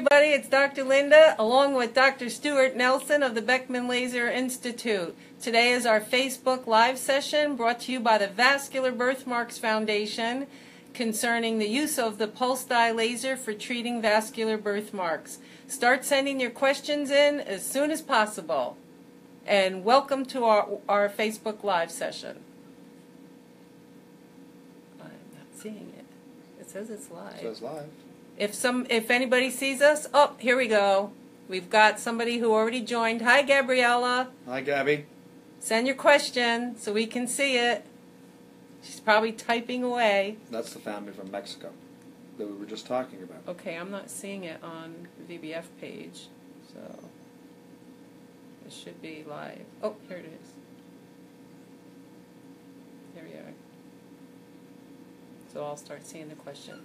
everybody. It's Dr. Linda along with Dr. Stuart Nelson of the Beckman Laser Institute. Today is our Facebook Live session brought to you by the Vascular Birthmarks Foundation concerning the use of the pulse dye laser for treating vascular birthmarks. Start sending your questions in as soon as possible. And welcome to our, our Facebook Live session. I'm not seeing it. It says it's live. It says live. If some, if anybody sees us, oh, here we go. We've got somebody who already joined. Hi, Gabriella. Hi, Gabby. Send your question so we can see it. She's probably typing away. That's the family from Mexico that we were just talking about. Okay, I'm not seeing it on the VBF page, so it should be live. Oh, here it is. There we are. So I'll start seeing the question.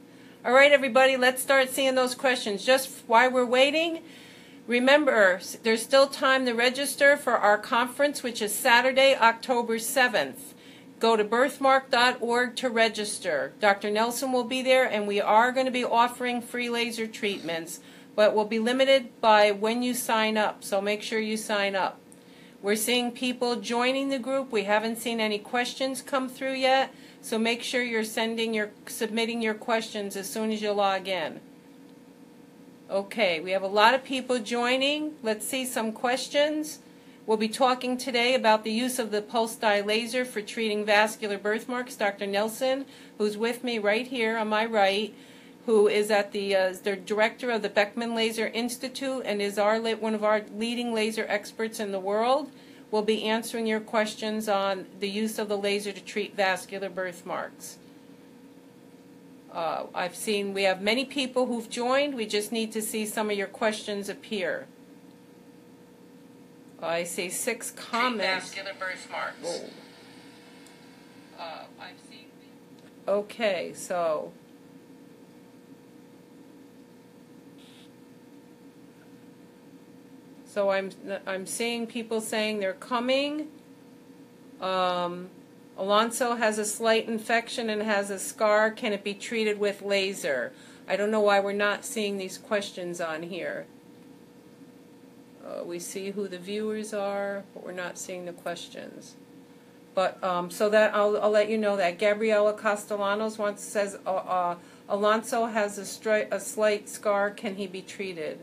All right, everybody, let's start seeing those questions. Just while we're waiting, remember, there's still time to register for our conference, which is Saturday, October 7th. Go to birthmark.org to register. Dr. Nelson will be there, and we are going to be offering free laser treatments, but we'll be limited by when you sign up, so make sure you sign up. We're seeing people joining the group. We haven't seen any questions come through yet. So make sure you're sending your submitting your questions as soon as you log in. Okay, we have a lot of people joining. Let's see some questions. We'll be talking today about the use of the pulse dye laser for treating vascular birthmarks. Dr. Nelson, who's with me right here on my right, who is at the uh, the director of the Beckman Laser Institute and is our one of our leading laser experts in the world will be answering your questions on the use of the laser to treat vascular birthmarks. Uh, I've seen we have many people who've joined. We just need to see some of your questions appear. I see six comments. Treat vascular birthmarks. Uh, I've seen. Okay, so So I'm I'm seeing people saying they're coming. Um, Alonso has a slight infection and has a scar. Can it be treated with laser? I don't know why we're not seeing these questions on here. Uh, we see who the viewers are, but we're not seeing the questions. But um, so that I'll, I'll let you know that Gabriela Castellanos once says uh, uh, Alonso has a, a slight scar. Can he be treated?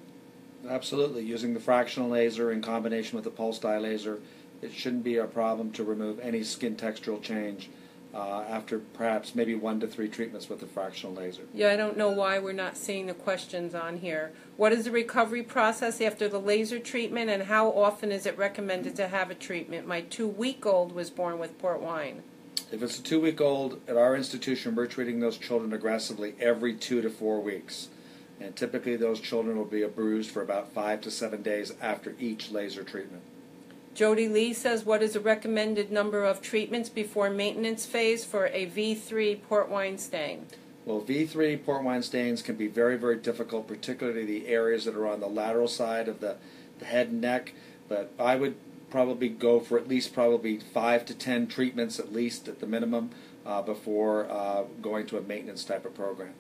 Absolutely. Using the fractional laser in combination with the pulse dye laser, it shouldn't be a problem to remove any skin textural change uh, after perhaps maybe one to three treatments with the fractional laser. Yeah, I don't know why we're not seeing the questions on here. What is the recovery process after the laser treatment, and how often is it recommended to have a treatment? My two week old was born with port wine. If it's a two week old, at our institution, we're treating those children aggressively every two to four weeks and typically those children will be bruised for about five to seven days after each laser treatment. Jody Lee says, what is the recommended number of treatments before maintenance phase for a V3 port wine stain? Well, V3 port wine stains can be very, very difficult, particularly the areas that are on the lateral side of the, the head and neck. But I would probably go for at least probably five to ten treatments at least at the minimum uh, before uh, going to a maintenance type of program.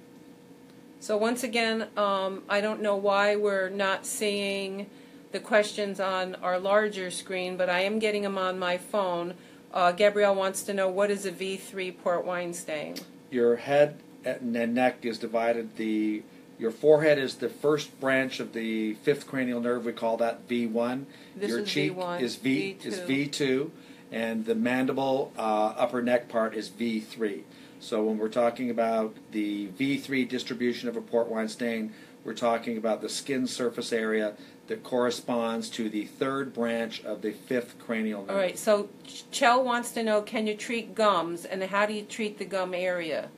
So once again, um, I don't know why we're not seeing the questions on our larger screen, but I am getting them on my phone. Uh, Gabrielle wants to know what is a V3 port wine stain? Your head and neck is divided. The your forehead is the first branch of the fifth cranial nerve. We call that V1. This your is cheek V1, is V V2. is V2, and the mandible uh, upper neck part is V3. So when we're talking about the V3 distribution of a port wine stain, we're talking about the skin surface area that corresponds to the third branch of the fifth cranial nerve. All right, so Chell wants to know, can you treat gums, and how do you treat the gum area?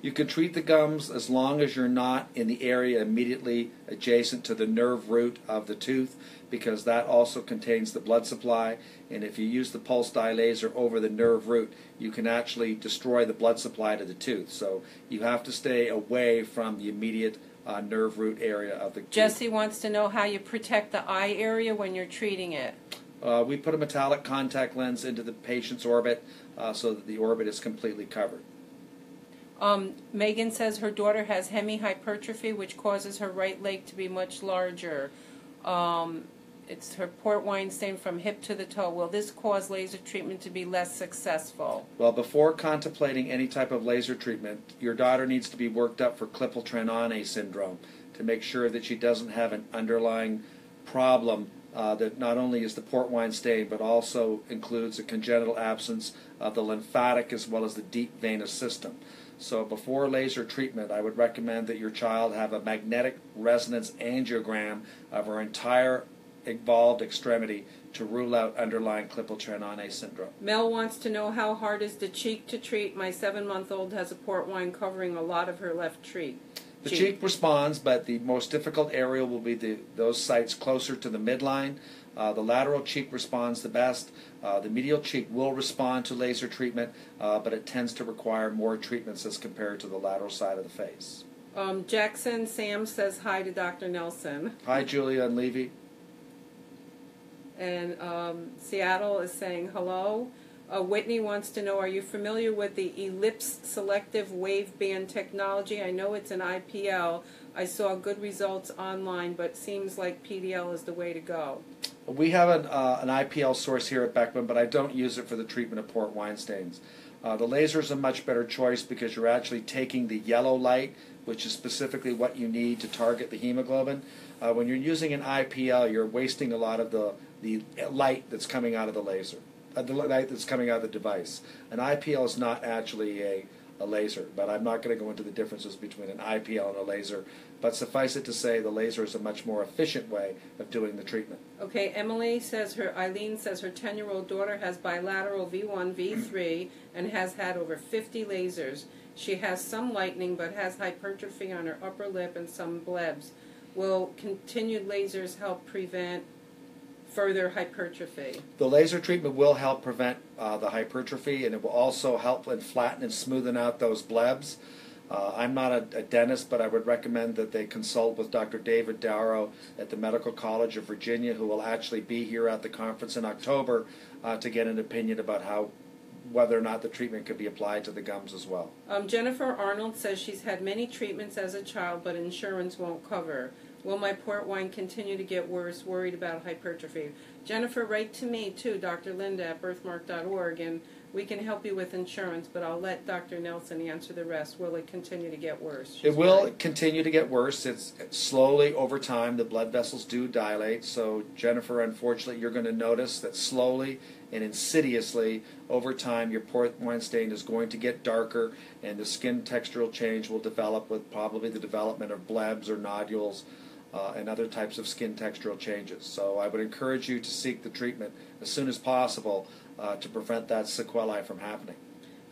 You can treat the gums as long as you're not in the area immediately adjacent to the nerve root of the tooth because that also contains the blood supply. And if you use the pulse dye laser over the nerve root, you can actually destroy the blood supply to the tooth. So you have to stay away from the immediate uh, nerve root area of the tooth. Jesse wants to know how you protect the eye area when you're treating it. Uh, we put a metallic contact lens into the patient's orbit uh, so that the orbit is completely covered. Um, Megan says her daughter has hemihypertrophy, which causes her right leg to be much larger. Um, it's her port wine stain from hip to the toe. Will this cause laser treatment to be less successful? Well, before contemplating any type of laser treatment, your daughter needs to be worked up for Klippel-Trenaunay syndrome to make sure that she doesn't have an underlying problem uh, that not only is the port wine stain, but also includes a congenital absence of the lymphatic as well as the deep venous system. So before laser treatment, I would recommend that your child have a magnetic resonance angiogram of her entire involved extremity to rule out underlying Klippel-Trenaunay syndrome. Mel wants to know how hard is the cheek to treat. My seven-month-old has a port wine covering a lot of her left cheek. The cheek responds, but the most difficult area will be the, those sites closer to the midline. Uh, the lateral cheek responds the best. Uh, the medial cheek will respond to laser treatment, uh, but it tends to require more treatments as compared to the lateral side of the face. Um, Jackson Sam says hi to Dr. Nelson. Hi, Julia and Levy. And um, Seattle is saying hello. Uh, Whitney wants to know, are you familiar with the Ellipse Selective Waveband technology? I know it's an IPL. I saw good results online, but seems like PDL is the way to go. We have an, uh, an IPL source here at Beckman, but I don't use it for the treatment of port wine stains. Uh, the laser is a much better choice because you're actually taking the yellow light, which is specifically what you need to target the hemoglobin. Uh, when you're using an IPL, you're wasting a lot of the, the light that's coming out of the laser uh, the light that's coming out of the device. An IPL is not actually a, a laser, but I'm not going to go into the differences between an IPL and a laser. But suffice it to say, the laser is a much more efficient way of doing the treatment. Okay, Emily says her, Eileen says her 10 year old daughter has bilateral V1, V3, and has had over 50 lasers. She has some lightening, but has hypertrophy on her upper lip and some blebs. Will continued lasers help prevent further hypertrophy? The laser treatment will help prevent uh, the hypertrophy, and it will also help in flatten and smoothen out those blebs. Uh, I'm not a, a, dentist, but I would recommend that they consult with Dr. David Darrow at the Medical College of Virginia, who will actually be here at the conference in October uh, to get an opinion about how whether or not the treatment could be applied to the gums as well. Um, Jennifer Arnold says she's had many treatments as a child, but insurance won't cover. Will my port wine continue to get worse? Worried about hypertrophy. Jennifer, write to me too, Dr. Linda at birthmark.org, and we can help you with insurance, but I'll let Dr. Nelson answer the rest. Will it continue to get worse? She's it will worried. continue to get worse. It's slowly over time. The blood vessels do dilate. So, Jennifer, unfortunately, you're going to notice that slowly and insidiously over time your port wine stain is going to get darker and the skin textural change will develop with probably the development of blebs or nodules uh, and other types of skin textural changes. So I would encourage you to seek the treatment as soon as possible uh, to prevent that sequelae from happening.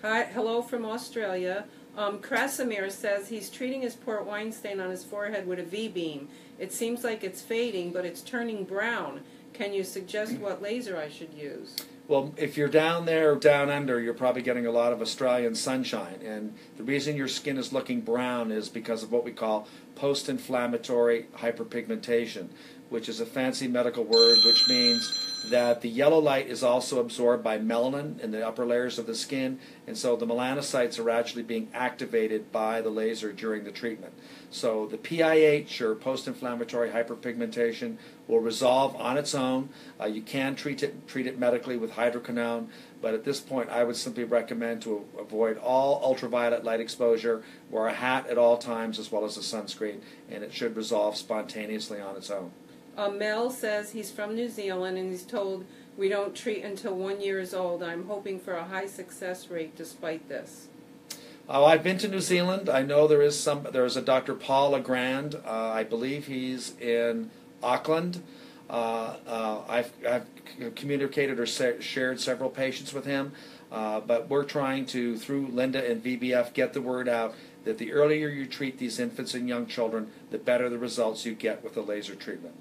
Hi, hello from Australia. Um, Krasimir says he's treating his port wine stain on his forehead with a V-beam. It seems like it's fading, but it's turning brown. Can you suggest what laser I should use? Well, if you're down there down under, you're probably getting a lot of Australian sunshine. And the reason your skin is looking brown is because of what we call post inflammatory hyperpigmentation, which is a fancy medical word which means that the yellow light is also absorbed by melanin in the upper layers of the skin. And so the melanocytes are actually being activated by the laser during the treatment. So the PIH, or post-inflammatory hyperpigmentation, will resolve on its own. Uh, you can treat it treat it medically with hydroquinone, but at this point, I would simply recommend to avoid all ultraviolet light exposure, wear a hat at all times as well as a sunscreen, and it should resolve spontaneously on its own. Uh, Mel says he's from New Zealand and he's told we don't treat until one years old. I'm hoping for a high success rate despite this. Uh, I've been to New Zealand. I know there is some. There is a Dr. Paul Legrand. Uh, I believe he's in Auckland. Uh, uh I've, I've, communicated or shared several patients with him, uh, but we're trying to, through Linda and VBF, get the word out that the earlier you treat these infants and young children, the better the results you get with the laser treatment.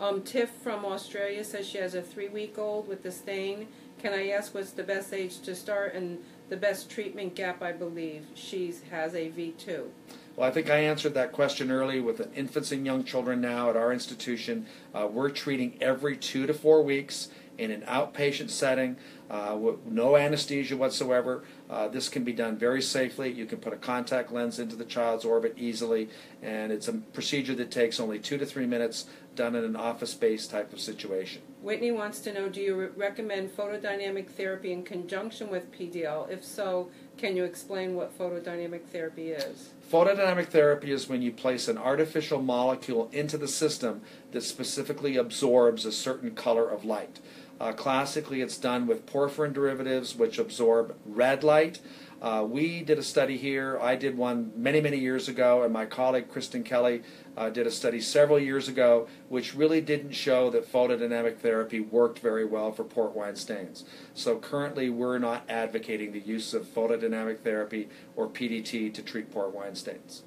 Um, Tiff from Australia says she has a three-week-old with the stain. Can I ask what's the best age to start? And the best treatment gap, I believe. She has a V2. Well, I think I answered that question early with infants and young children now at our institution. Uh, we're treating every two to four weeks, in an outpatient setting, uh, with no anesthesia whatsoever. Uh, this can be done very safely. You can put a contact lens into the child's orbit easily, and it's a procedure that takes only two to three minutes, done in an office-based type of situation. Whitney wants to know, do you re- recommend photodynamic therapy in conjunction with PDL? If so, can you explain what photodynamic therapy is? Photodynamic therapy is when you place an artificial molecule into the system that specifically absorbs a certain color of light. Uh, classically, it's done with porphyrin derivatives, which absorb red light. Uh, we did a study here. I did one many, many years ago, and my colleague Kristen Kelly uh, did a study several years ago, which really didn't show that photodynamic therapy worked very well for port wine stains. So currently, we're not advocating the use of photodynamic therapy or PDT to treat port wine stains.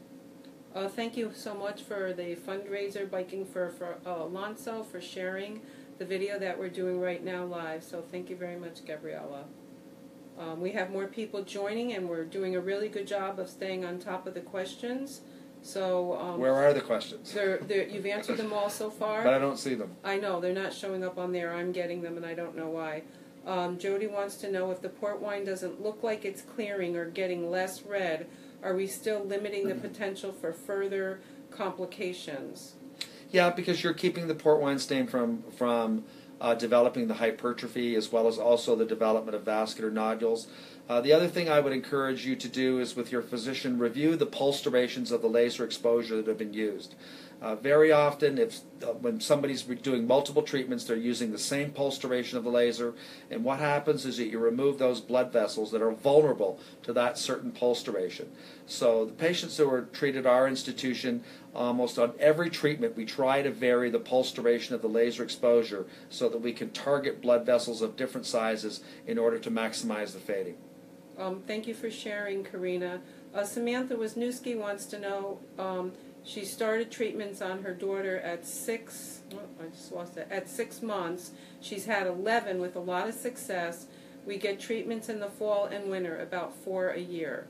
Uh, thank you so much for the fundraiser Biking for, for uh, Alonso for sharing the video that we're doing right now live. So thank you very much, Gabriella. Um, we have more people joining, and we're doing a really good job of staying on top of the questions. So um, Where are the questions? they're, they're, you've answered them all so far. But I don't see them. I know they're not showing up on there. I'm getting them, and I don't know why. Um, Jody wants to know if the port wine doesn't look like it's clearing or getting less red. Are we still limiting the potential for further complications? Yeah, because you're keeping the port wine stain from from uh, developing the hypertrophy as well as also the development of vascular nodules. Uh, the other thing I would encourage you to do is with your physician review the pulse durations of the laser exposure that have been used. Uh, very often, if uh, when somebody's doing multiple treatments, they're using the same pulse duration of the laser, and what happens is that you remove those blood vessels that are vulnerable to that certain pulse duration. So the patients who are treated at our institution, almost on every treatment, we try to vary the pulse duration of the laser exposure so that we can target blood vessels of different sizes in order to maximize the fading. Um, thank you for sharing, Karina. Uh, Samantha Wisniewski wants to know. Um, she started treatments on her daughter at six. Oh, I just lost it. At six months, she's had eleven with a lot of success. We get treatments in the fall and winter, about four a year.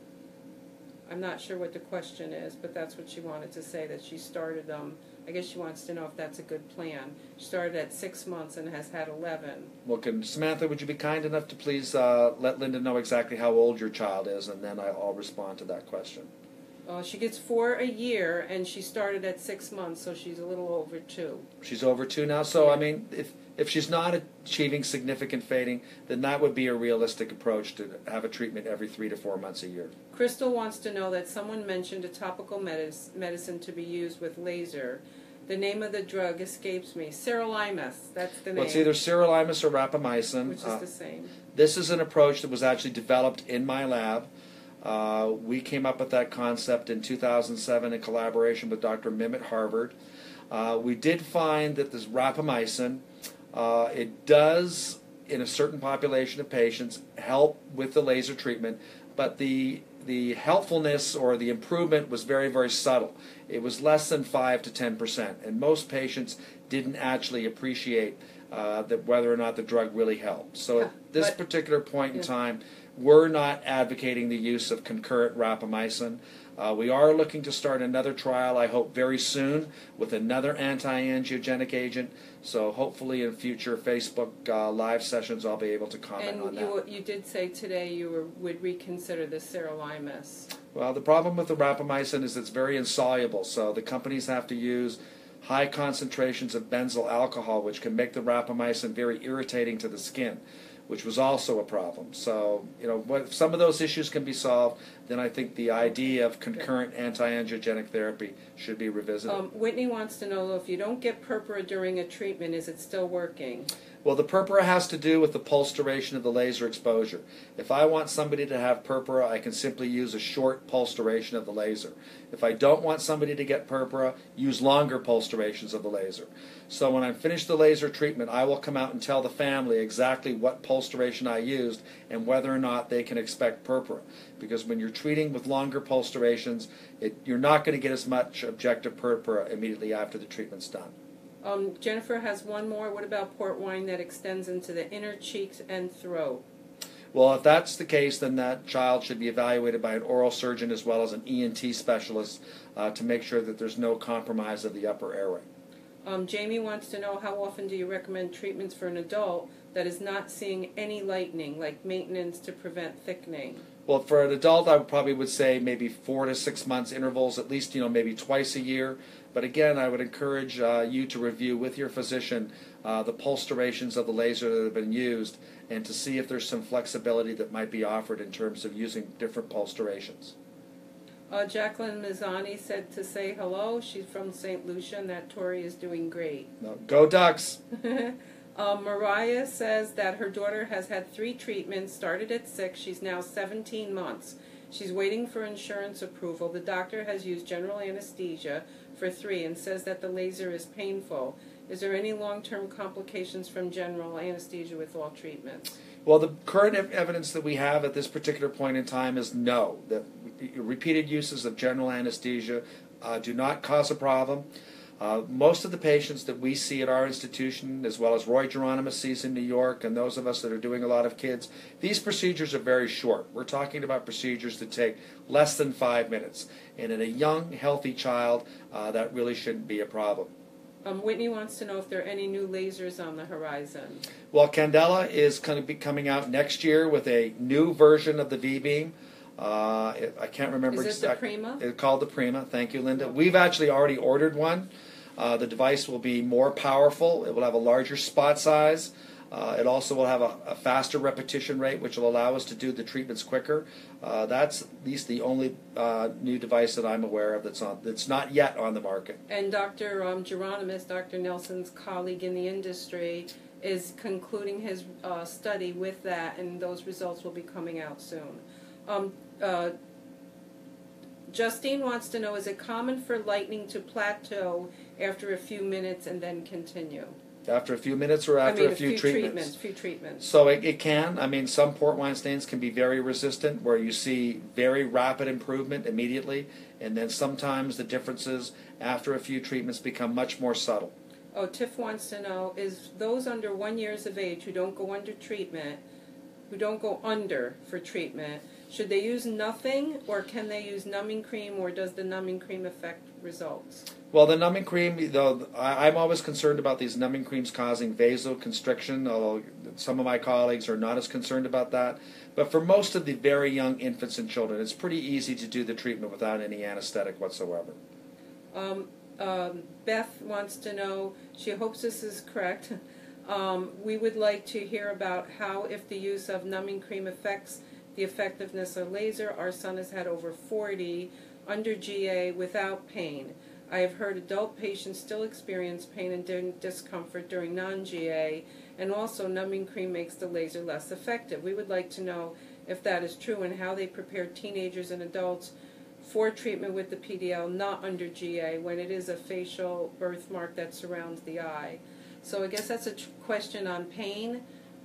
I'm not sure what the question is, but that's what she wanted to say. That she started. Um, I guess she wants to know if that's a good plan. She started at six months and has had eleven. Well, can Samantha, would you be kind enough to please uh, let Linda know exactly how old your child is, and then I'll respond to that question. Uh, she gets four a year, and she started at six months, so she's a little over two. She's over two now, so I mean, if if she's not achieving significant fading, then that would be a realistic approach to have a treatment every three to four months a year. Crystal wants to know that someone mentioned a topical medic- medicine to be used with laser. The name of the drug escapes me. Sirolimus, that's the name. Well, it's either sirolimus or rapamycin. Which is Uh, the same. This is an approach that was actually developed in my lab. Uh, we came up with that concept in 2007 in collaboration with Dr. Mihm at Harvard. Uh, we did find that this rapamycin, uh, it does, in a certain population of patients, help with the laser treatment, but the the helpfulness or the improvement was very, very subtle. It was less than 5 to 10 percent, and most patients didn't actually appreciate uh, that whether or not the drug really helped. So Yeah, at this particular point in time, we're not advocating the use of concurrent rapamycin. Uh, we are looking to start another trial, I hope, very soon with another anti-angiogenic agent. So hopefully in future Facebook uh, live sessions, I'll be able to comment on And that. you, you did say today you were, would reconsider the sirolimus. Well, the problem with the rapamycin is it's very insoluble, so the companies have to use high concentrations of benzyl alcohol, which can make the rapamycin very irritating to the skin, which was also a problem. So, you know, what, if some of those issues can be solved, then I think the idea of concurrent anti-angiogenic therapy should be revisited. Um, Whitney wants to know if you don't get purpura during a treatment, is it still working? Well, the purpura has to do with the pulse duration of the laser exposure. If I want somebody to have purpura, I can simply use a short pulse duration of the laser. If I don't want somebody to get purpura, use longer pulse durations of the laser. So when I finish the laser treatment, I will come out and tell the family exactly what pulse duration I used and whether or not they can expect purpura. Because when you're treating with longer pulse durations, it, you're not going to get as much objective purpura immediately after the treatment's done. Um, Jennifer has one more. What about port wine that extends into the inner cheeks and throat? Well, if that's the case, then that child should be evaluated by an oral surgeon as well as an ENT specialist uh, to make sure that there's no compromise of the upper airway. Um, Jamie wants to know how often do you recommend treatments for an adult that is not seeing any lightening, like maintenance to prevent thickening? Well, for an adult, I probably would say maybe four to six months intervals, at least you know maybe twice a year. But again, I would encourage uh, you to review with your physician uh, the pulse durations of the laser that have been used, and to see if there's some flexibility that might be offered in terms of using different pulse durations. Uh, Jacqueline Mazzani said to say hello. She's from St. Lucia, and that Tori is doing great. No, go Ducks! Um, Mariah says that her daughter has had three treatments, started at six. She's now 17 months. She's waiting for insurance approval. The doctor has used general anesthesia for three and says that the laser is painful. Is there any long-term complications from general anesthesia with all treatments? Well, the current ev- evidence that we have at this particular point in time is no. That repeated uses of general anesthesia uh, do not cause a problem. Uh, most of the patients that we see at our institution, as well as Roy Geronemus sees in New York, and those of us that are doing a lot of kids, these procedures are very short. We're talking about procedures that take less than five minutes. And in a young, healthy child, uh, that really shouldn't be a problem. Um, Whitney wants to know if there are any new lasers on the horizon. Well, Candela is going to be coming out next year with a new version of the V beam. Uh, it- I can't remember Is it the Prima? It's called the Prima. Thank you, Linda. We've actually already ordered one. Uh, the device will be more powerful. It will have a larger spot size. Uh, it also will have a, a faster repetition rate, which will allow us to do the treatments quicker. Uh, that's at least the only uh, new device that I'm aware of that's on that's not yet on the market. And Dr. Um, Geronemus, Dr. Nelson's colleague in the industry, is concluding his uh, study with that, and those results will be coming out soon. Um, uh, Justine wants to know: Is it common for lightning to plateau after a few minutes and then continue? After a few minutes or after I mean, a few, treatments. Few treatments. So it, it can. I mean, some port wine stains can be very resistant, where you see very rapid improvement immediately, and then sometimes the differences after a few treatments become much more subtle. Oh, Tiff wants to know: Is those under one years of age who don't go under treatment, who don't go under for treatment, should they use nothing, or can they use numbing cream, or does the numbing cream affect results? Well, the numbing cream, though, I'm always concerned about these numbing creams causing vasoconstriction, although some of my colleagues are not as concerned about that. But for most of the very young infants and children, it's pretty easy to do the treatment without any anesthetic whatsoever. Um, um, Beth wants to know, she hopes this is correct. Um, we would like to hear about how, if the use of numbing cream affects the effectiveness of laser. Our son has had over 40 under GA without pain. I have heard adult patients still experience pain and discomfort during non GA, and also numbing cream makes the laser less effective. We would like to know if that is true and how they prepare teenagers and adults for treatment with the PDL not under GA when it is a facial birthmark that surrounds the eye. So I guess that's a question on pain.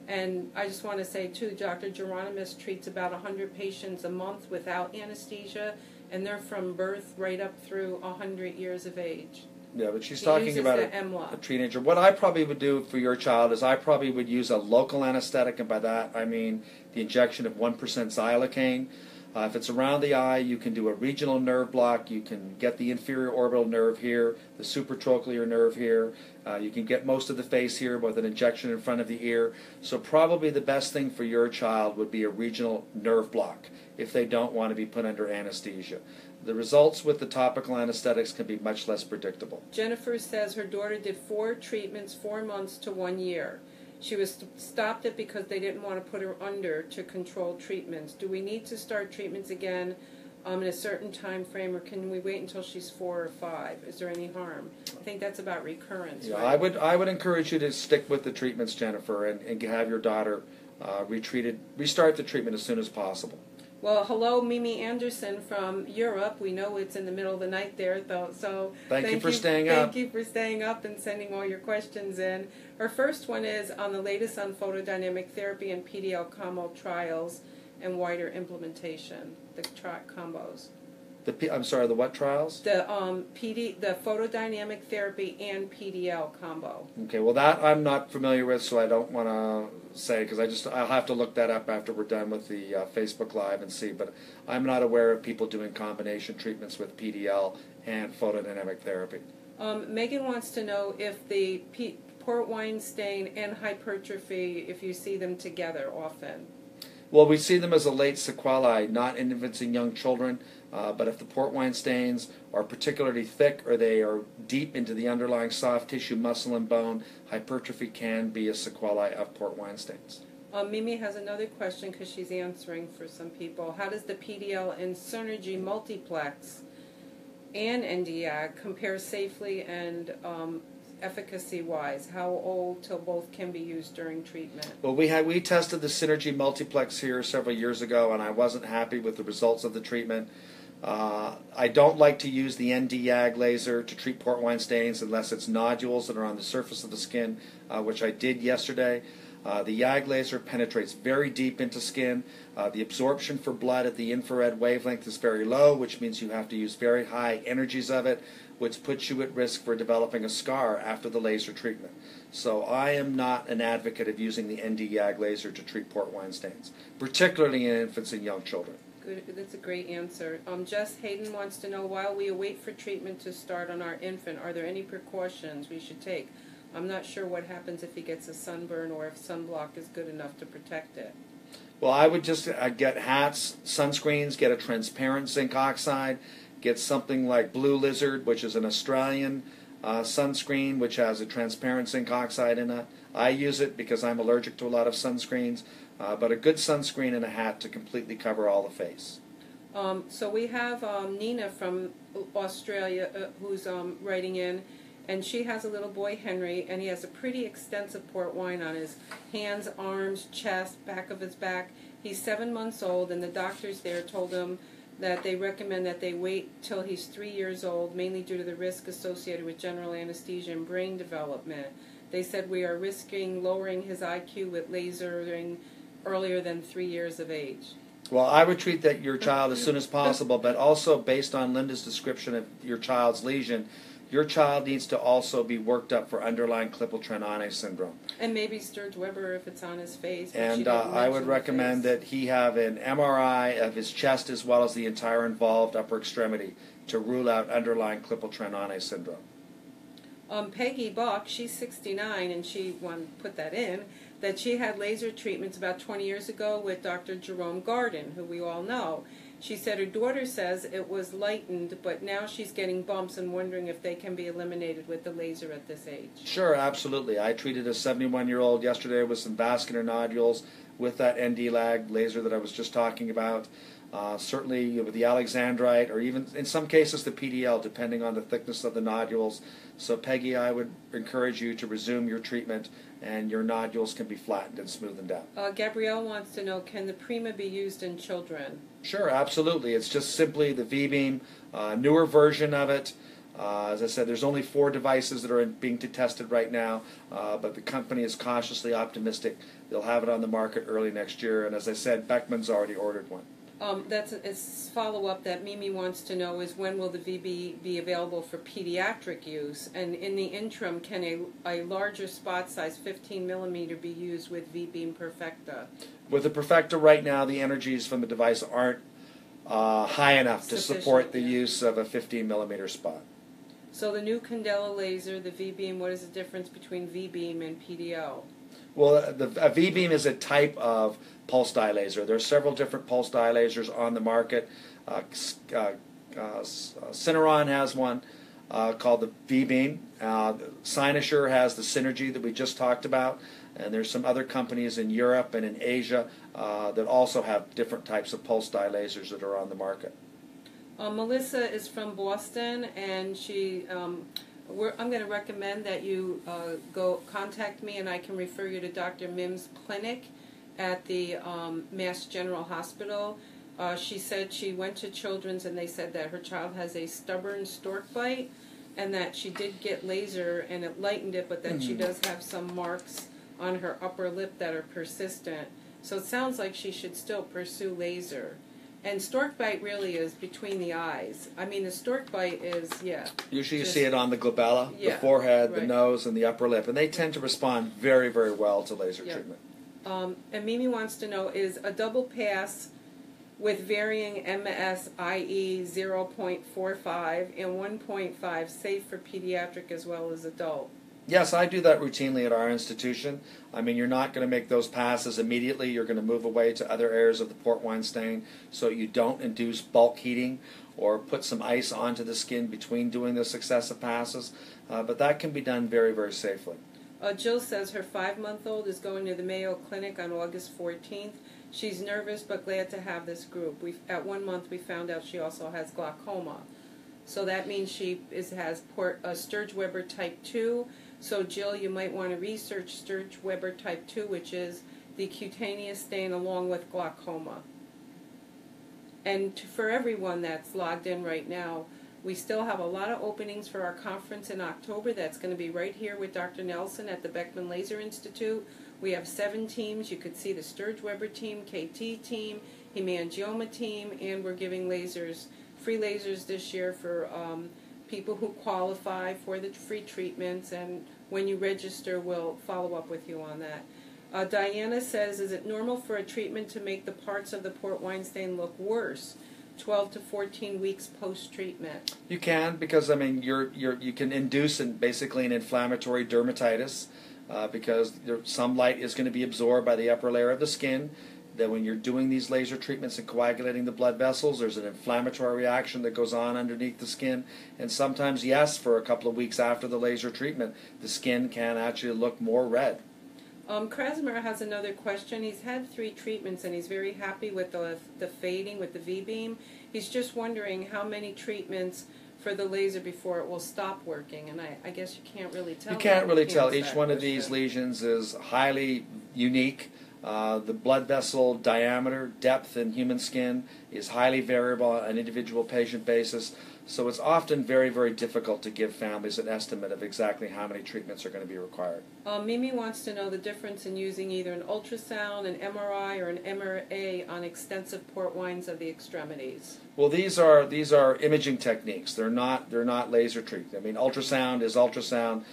And I just want to say too, Dr. Geronemus treats about 100 patients a month without anesthesia, and they're from birth right up through 100 years of age. Yeah, but she's He talking uses about the a, a teenager. What I probably would do for your child is I probably would use a local anesthetic, and by that I mean the injection of 1% xylocaine. Uh, if it's around the eye, you can do a regional nerve block. You can get the inferior orbital nerve here, the supratrochlear nerve here. Uh, you can get most of the face here with an injection in front of the ear. So probably the best thing for your child would be a regional nerve block if they don't want to be put under anesthesia. The results with the topical anesthetics can be much less predictable. Jennifer says her daughter did four treatments, four months to one year. She was stopped it because they didn't want to put her under to control treatments. Do we need to start treatments again um, in a certain time frame, or can we wait until she's four or five? Is there any harm? I think that's about recurrence, Yeah, right? I would I would encourage you to stick with the treatments, Jennifer, and, and have your daughter uh, retreated, restart the treatment as soon as possible. Well, hello, Mimi Anderson from Europe. We know it's in the middle of the night there, though. So Thank you for staying thank up. Thank you for staying up and sending all your questions in. Her first one is on the latest on photodynamic therapy and PDL combo trials and wider implementation. The tri- combos. The P, I'm sorry, the what trials? The um, PD, the photodynamic therapy and PDL combo. Okay, well that I'm not familiar with, so I don't want to say because I just I'll have to look that up after we're done with the uh, Facebook Live and see. But I'm not aware of people doing combination treatments with PDL and photodynamic therapy. Um, Megan wants to know if the P- port wine stain and hypertrophy, if you see them together often. Well, we see them as a late sequelae, not in infants and young children. Uh, but if the port wine stains are particularly thick or they are deep into the underlying soft tissue, muscle, and bone, hypertrophy can be a sequelae of port wine stains. Um, Mimi has another question because she's answering for some people. How does the PDL and Synergy multiplex and Nd:YAG compare safely and um, efficacy wise? How old till both can be used during treatment? Well, we had we tested the Synergy multiplex here several years ago, and I wasn't happy with the results of the treatment. Uh, I don't like to use the Nd:YAG laser to treat port wine stains unless it's nodules that are on the surface of the skin, uh, which I did yesterday. Uh, the YAG laser penetrates very deep into skin. Uh, the absorption for blood at the infrared wavelength is very low, which means you have to use very high energies of it, which puts you at risk for developing a scar after the laser treatment. So I am not an advocate of using the Nd:YAG laser to treat port wine stains, particularly in infants and young children. Good, that's a great answer. Um, Jess Hayden wants to know, while we await for treatment to start on our infant, are there any precautions we should take? I'm not sure what happens if he gets a sunburn or if sunblock is good enough to protect it. Well, I would just uh, get hats, sunscreens, get a transparent zinc oxide, get something like Blue Lizard, which is an Australian uh, sunscreen which has a transparent zinc oxide in it. I use it because I'm allergic to a lot of sunscreens. Uh, but a good sunscreen and a hat to completely cover all the face. Um, so we have um, Nina from Australia uh, who's um, writing in, and she has a little boy, Henry, and he has a pretty extensive port wine on his hands, arms, chest, back of his back. He's seven months old, and the doctors there told him that they recommend that they wait till he's three years old, mainly due to the risk associated with general anesthesia and brain development. They said we are risking lowering his IQ with lasering earlier than three years of age? Well, I would treat that your child as soon as possible, but also based on Linda's description of your child's lesion, your child needs to also be worked up for underlying Klippel-Trenaunay syndrome. And maybe Sturge-Weber if it's on his face. And uh, I would recommend that he have an MRI of his chest as well as the entire involved upper extremity to rule out underlying Klippel-Trenaunay syndrome. Um, Peggy Buck, she's 69, and she wanted to put that in that she had laser treatments about 20 years ago with Dr. Jerome Garden, who we all know. She said her daughter says it was lightened, but now she's getting bumps and wondering if they can be eliminated with the laser at this age. Sure, absolutely. I treated a 71 year old yesterday with some vascular nodules with that Nd:YAG laser that I was just talking about. Uh, certainly with the alexandrite, or even in some cases the PDL, depending on the thickness of the nodules. So, Peggy, I would encourage you to resume your treatment, and your nodules can be flattened and smoothened out. Uh, Gabrielle wants to know: Can the Prima be used in children? Sure, absolutely. It's just simply the V-beam, uh, newer version of it. Uh, as I said, there's only four devices that are being tested right now, uh, but the company is cautiously optimistic they'll have it on the market early next year. And as I said, Beckman's already ordered one. Um, that's a, a follow up that Mimi wants to know is when will the VB be available for pediatric use? And in the interim, can a, a larger spot size, 15 millimeter, be used with V Beam Perfecta? With the Perfecta right now, the energies from the device aren't uh, high enough to support the use of a 15 millimeter spot. So the new Candela laser, the V Beam, what is the difference between V Beam and PDL? Well, the, a V-beam is a type of pulse dye laser. There are several different pulse dye lasers on the market. Uh, uh, uh, Syneron has one uh, called the V-beam. Uh, Cynosure has the Synergy that we just talked about. And there's some other companies in Europe and in Asia uh, that also have different types of pulse dye lasers that are on the market. Uh, Melissa is from Boston, and she um, I'm going to recommend that you uh, go contact me and I can refer you to Dr. Mihm's clinic at the um, Mass General Hospital. Uh, she said she went to Children's and they said that her child has a stubborn stork bite and that she did get laser and it lightened it, but that mm-hmm. she does have some marks on her upper lip that are persistent. So it sounds like she should still pursue laser. And stork bite really is between the eyes. I mean, the stork bite is, yeah. Usually you see it on the glabella, yeah, the forehead, right. the nose, and the upper lip. And they tend to respond very, very well to laser treatment. Um, and Mimi wants to know is a double pass with varying MSIE 0.45 and 1.5, safe for pediatric as well as adult. Yes, I do that routinely at our institution. I mean, you're not going to make those passes immediately. You're going to move away to other areas of the port wine stain so you don't induce bulk heating or put some ice onto the skin between doing the successive passes. Uh, but that can be done very, very safely. Uh, Jill says her five month old is going to the Mayo Clinic on August 14th. She's nervous but glad to have this group. We at one month we found out she also has glaucoma, so that means she is has port uh, Sturge Weber type two. So Jill, you might want to research Sturge Weber type two, which is the cutaneous stain along with glaucoma. And for everyone that's logged in right now, we still have a lot of openings for our conference in October. That's going to be right here with Dr. Nelson at the Beckman Laser Institute. We have seven teams. You could see the Sturge Weber team, KT team, hemangioma team, and we're giving lasers, free lasers this year for um, people who qualify for the free treatments. And when you register, we'll follow up with you on that. Uh, Diana says, is it normal for a treatment to make the parts of the port wine stain look worse? 12 to 14 weeks post treatment. You can because I mean you're you're you can induce an, basically an inflammatory dermatitis uh, because there, some light is going to be absorbed by the upper layer of the skin. That when you're doing these laser treatments and coagulating the blood vessels, there's an inflammatory reaction that goes on underneath the skin. And sometimes, yes, for a couple of weeks after the laser treatment, the skin can actually look more red. Um, Krasmer has another question. He's had three treatments and he's very happy with the, the fading with the V-beam. He's just wondering how many treatments for the laser before it will stop working. And I, I guess you can't really tell. You can't really tell. Each one of these lesions is highly unique. Uh, the blood vessel diameter, depth in human skin is highly variable on an individual patient basis. So it's often very, very difficult to give families an estimate of exactly how many treatments are going to be required. Um, Mimi wants to know the difference in using either an ultrasound, an MRI, or an MRA on extensive port wines of the extremities. Well, these are these are imaging techniques. They're not they're not laser treatment. I mean, ultrasound is ultrasound.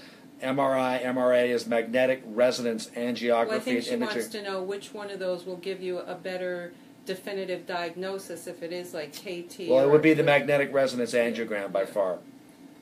MRI, MRA is magnetic resonance angiography Well, I think and she imaging. wants to know which one of those will give you a better definitive diagnosis if it is like KT. Well, it would be the magnetic resonance angiogram by far.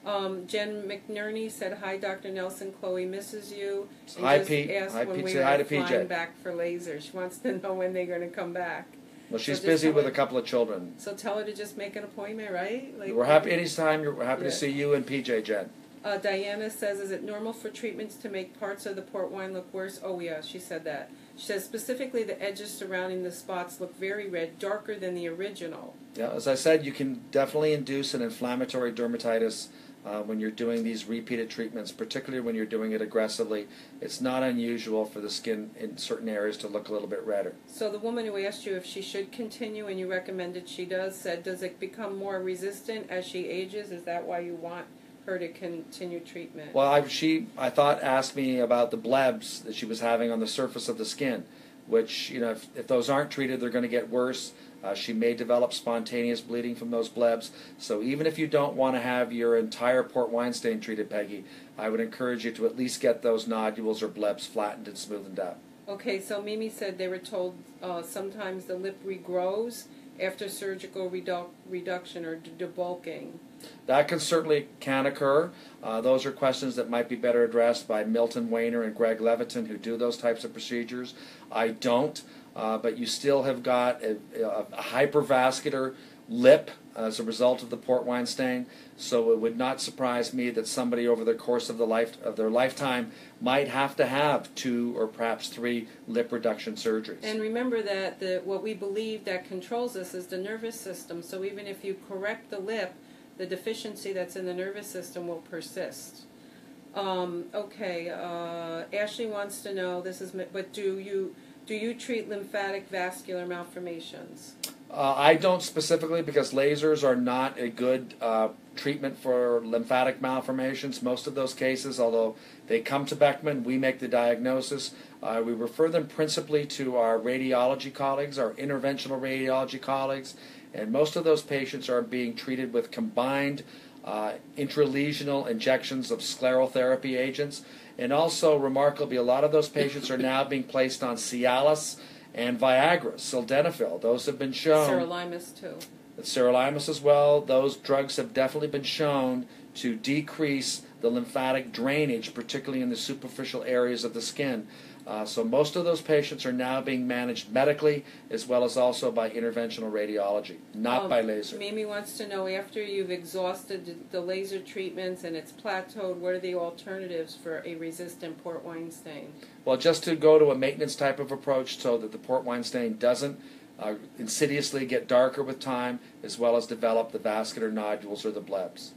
Um, Jen McNerney said, "Hi, Dr. Nelson. Chloe misses you." And Hi, just Pete. Asked Hi, when Pete. we Say were hi to flying PJ. back for laser. She wants to know when they're going to come back. Well, she's just busy with her- a couple of children. So tell her to just make an appointment, right? Like, We're happy anytime. You're we're happy Yeah. to see you and PJ Jen. Uh, Diana says, "Is it normal for treatments to make parts of the port wine look worse?" Oh yeah, she said that. She says specifically the edges surrounding the spots look very red, darker than the original. Yeah, as I said, you can definitely induce an inflammatory dermatitis uh, when you're doing these repeated treatments, particularly when you're doing it aggressively. It's not unusual for the skin in certain areas to look a little bit redder. So the woman who asked you if she should continue and you recommended she does said, "Does it become more resistant as she ages? Is that why you want her to continue treatment?" Well, I, she, I thought, asked me about the blebs that she was having on the surface of the skin, which, you know, if, if those aren't treated, they're going to get worse. Uh, she may develop spontaneous bleeding from those blebs. So even if you don't want to have your entire port wine stain treated, Peggy, I would encourage you to at least get those nodules or blebs flattened and smoothened out. Okay, so Mimi said they were told uh, sometimes the lip regrows after surgical redu- reduction or debulking. That can certainly can occur. Uh, those are questions that might be better addressed by Milton Waner and Greg Levitin, who do those types of procedures. I don't, uh, but you still have got a, a hypervascular lip as a result of the port wine stain. So it would not surprise me that somebody over the course of the life of their lifetime might have to have two or perhaps three lip reduction surgeries. And remember that the, what we believe that controls us is the nervous system. So even if you correct the lip, the deficiency that's in the nervous system will persist. Um, okay, uh, Ashley wants to know this is, but do you do you treat lymphatic vascular malformations? Uh, I don't specifically because lasers are not a good uh, treatment for lymphatic malformations. Most of those cases, although they come to Beckman, we make the diagnosis. Uh, we refer them principally to our radiology colleagues, our interventional radiology colleagues, and most of those patients are being treated with combined uh, intralesional injections of sclerotherapy agents. And also, remarkably, a lot of those patients are now being placed on Cialis And Viagra, sildenafil, those have been shown. Sirolimus too. Sirolimus as well, those drugs have definitely been shown to decrease the lymphatic drainage, particularly in the superficial areas of the skin. Uh, so most of those patients are now being managed medically as well as also by interventional radiology, not Um, by laser. Mimi wants to know after you've exhausted the laser treatments and it's plateaued, what are the alternatives for a resistant port wine stain? Well, just to go to a maintenance type of approach so that the port wine stain doesn't uh, insidiously get darker with time, as well as develop the vascular nodules or the blebs.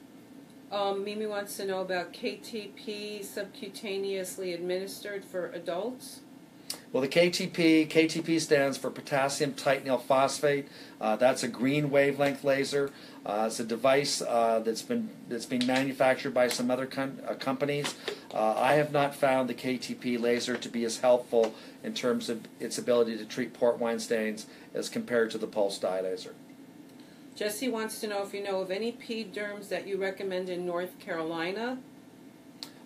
Um, Mimi wants to know about KTP subcutaneously administered for adults. Well, the KTP, KTP stands for potassium titanyl phosphate. Uh, that's a green wavelength laser. Uh, it's a device uh, that's been that's being manufactured by some other com- uh, companies. Uh, I have not found the KTP laser to be as helpful in terms of its ability to treat port wine stains as compared to the pulse dye laser. Jesse wants to know if you know of any ped derms that you recommend in North Carolina.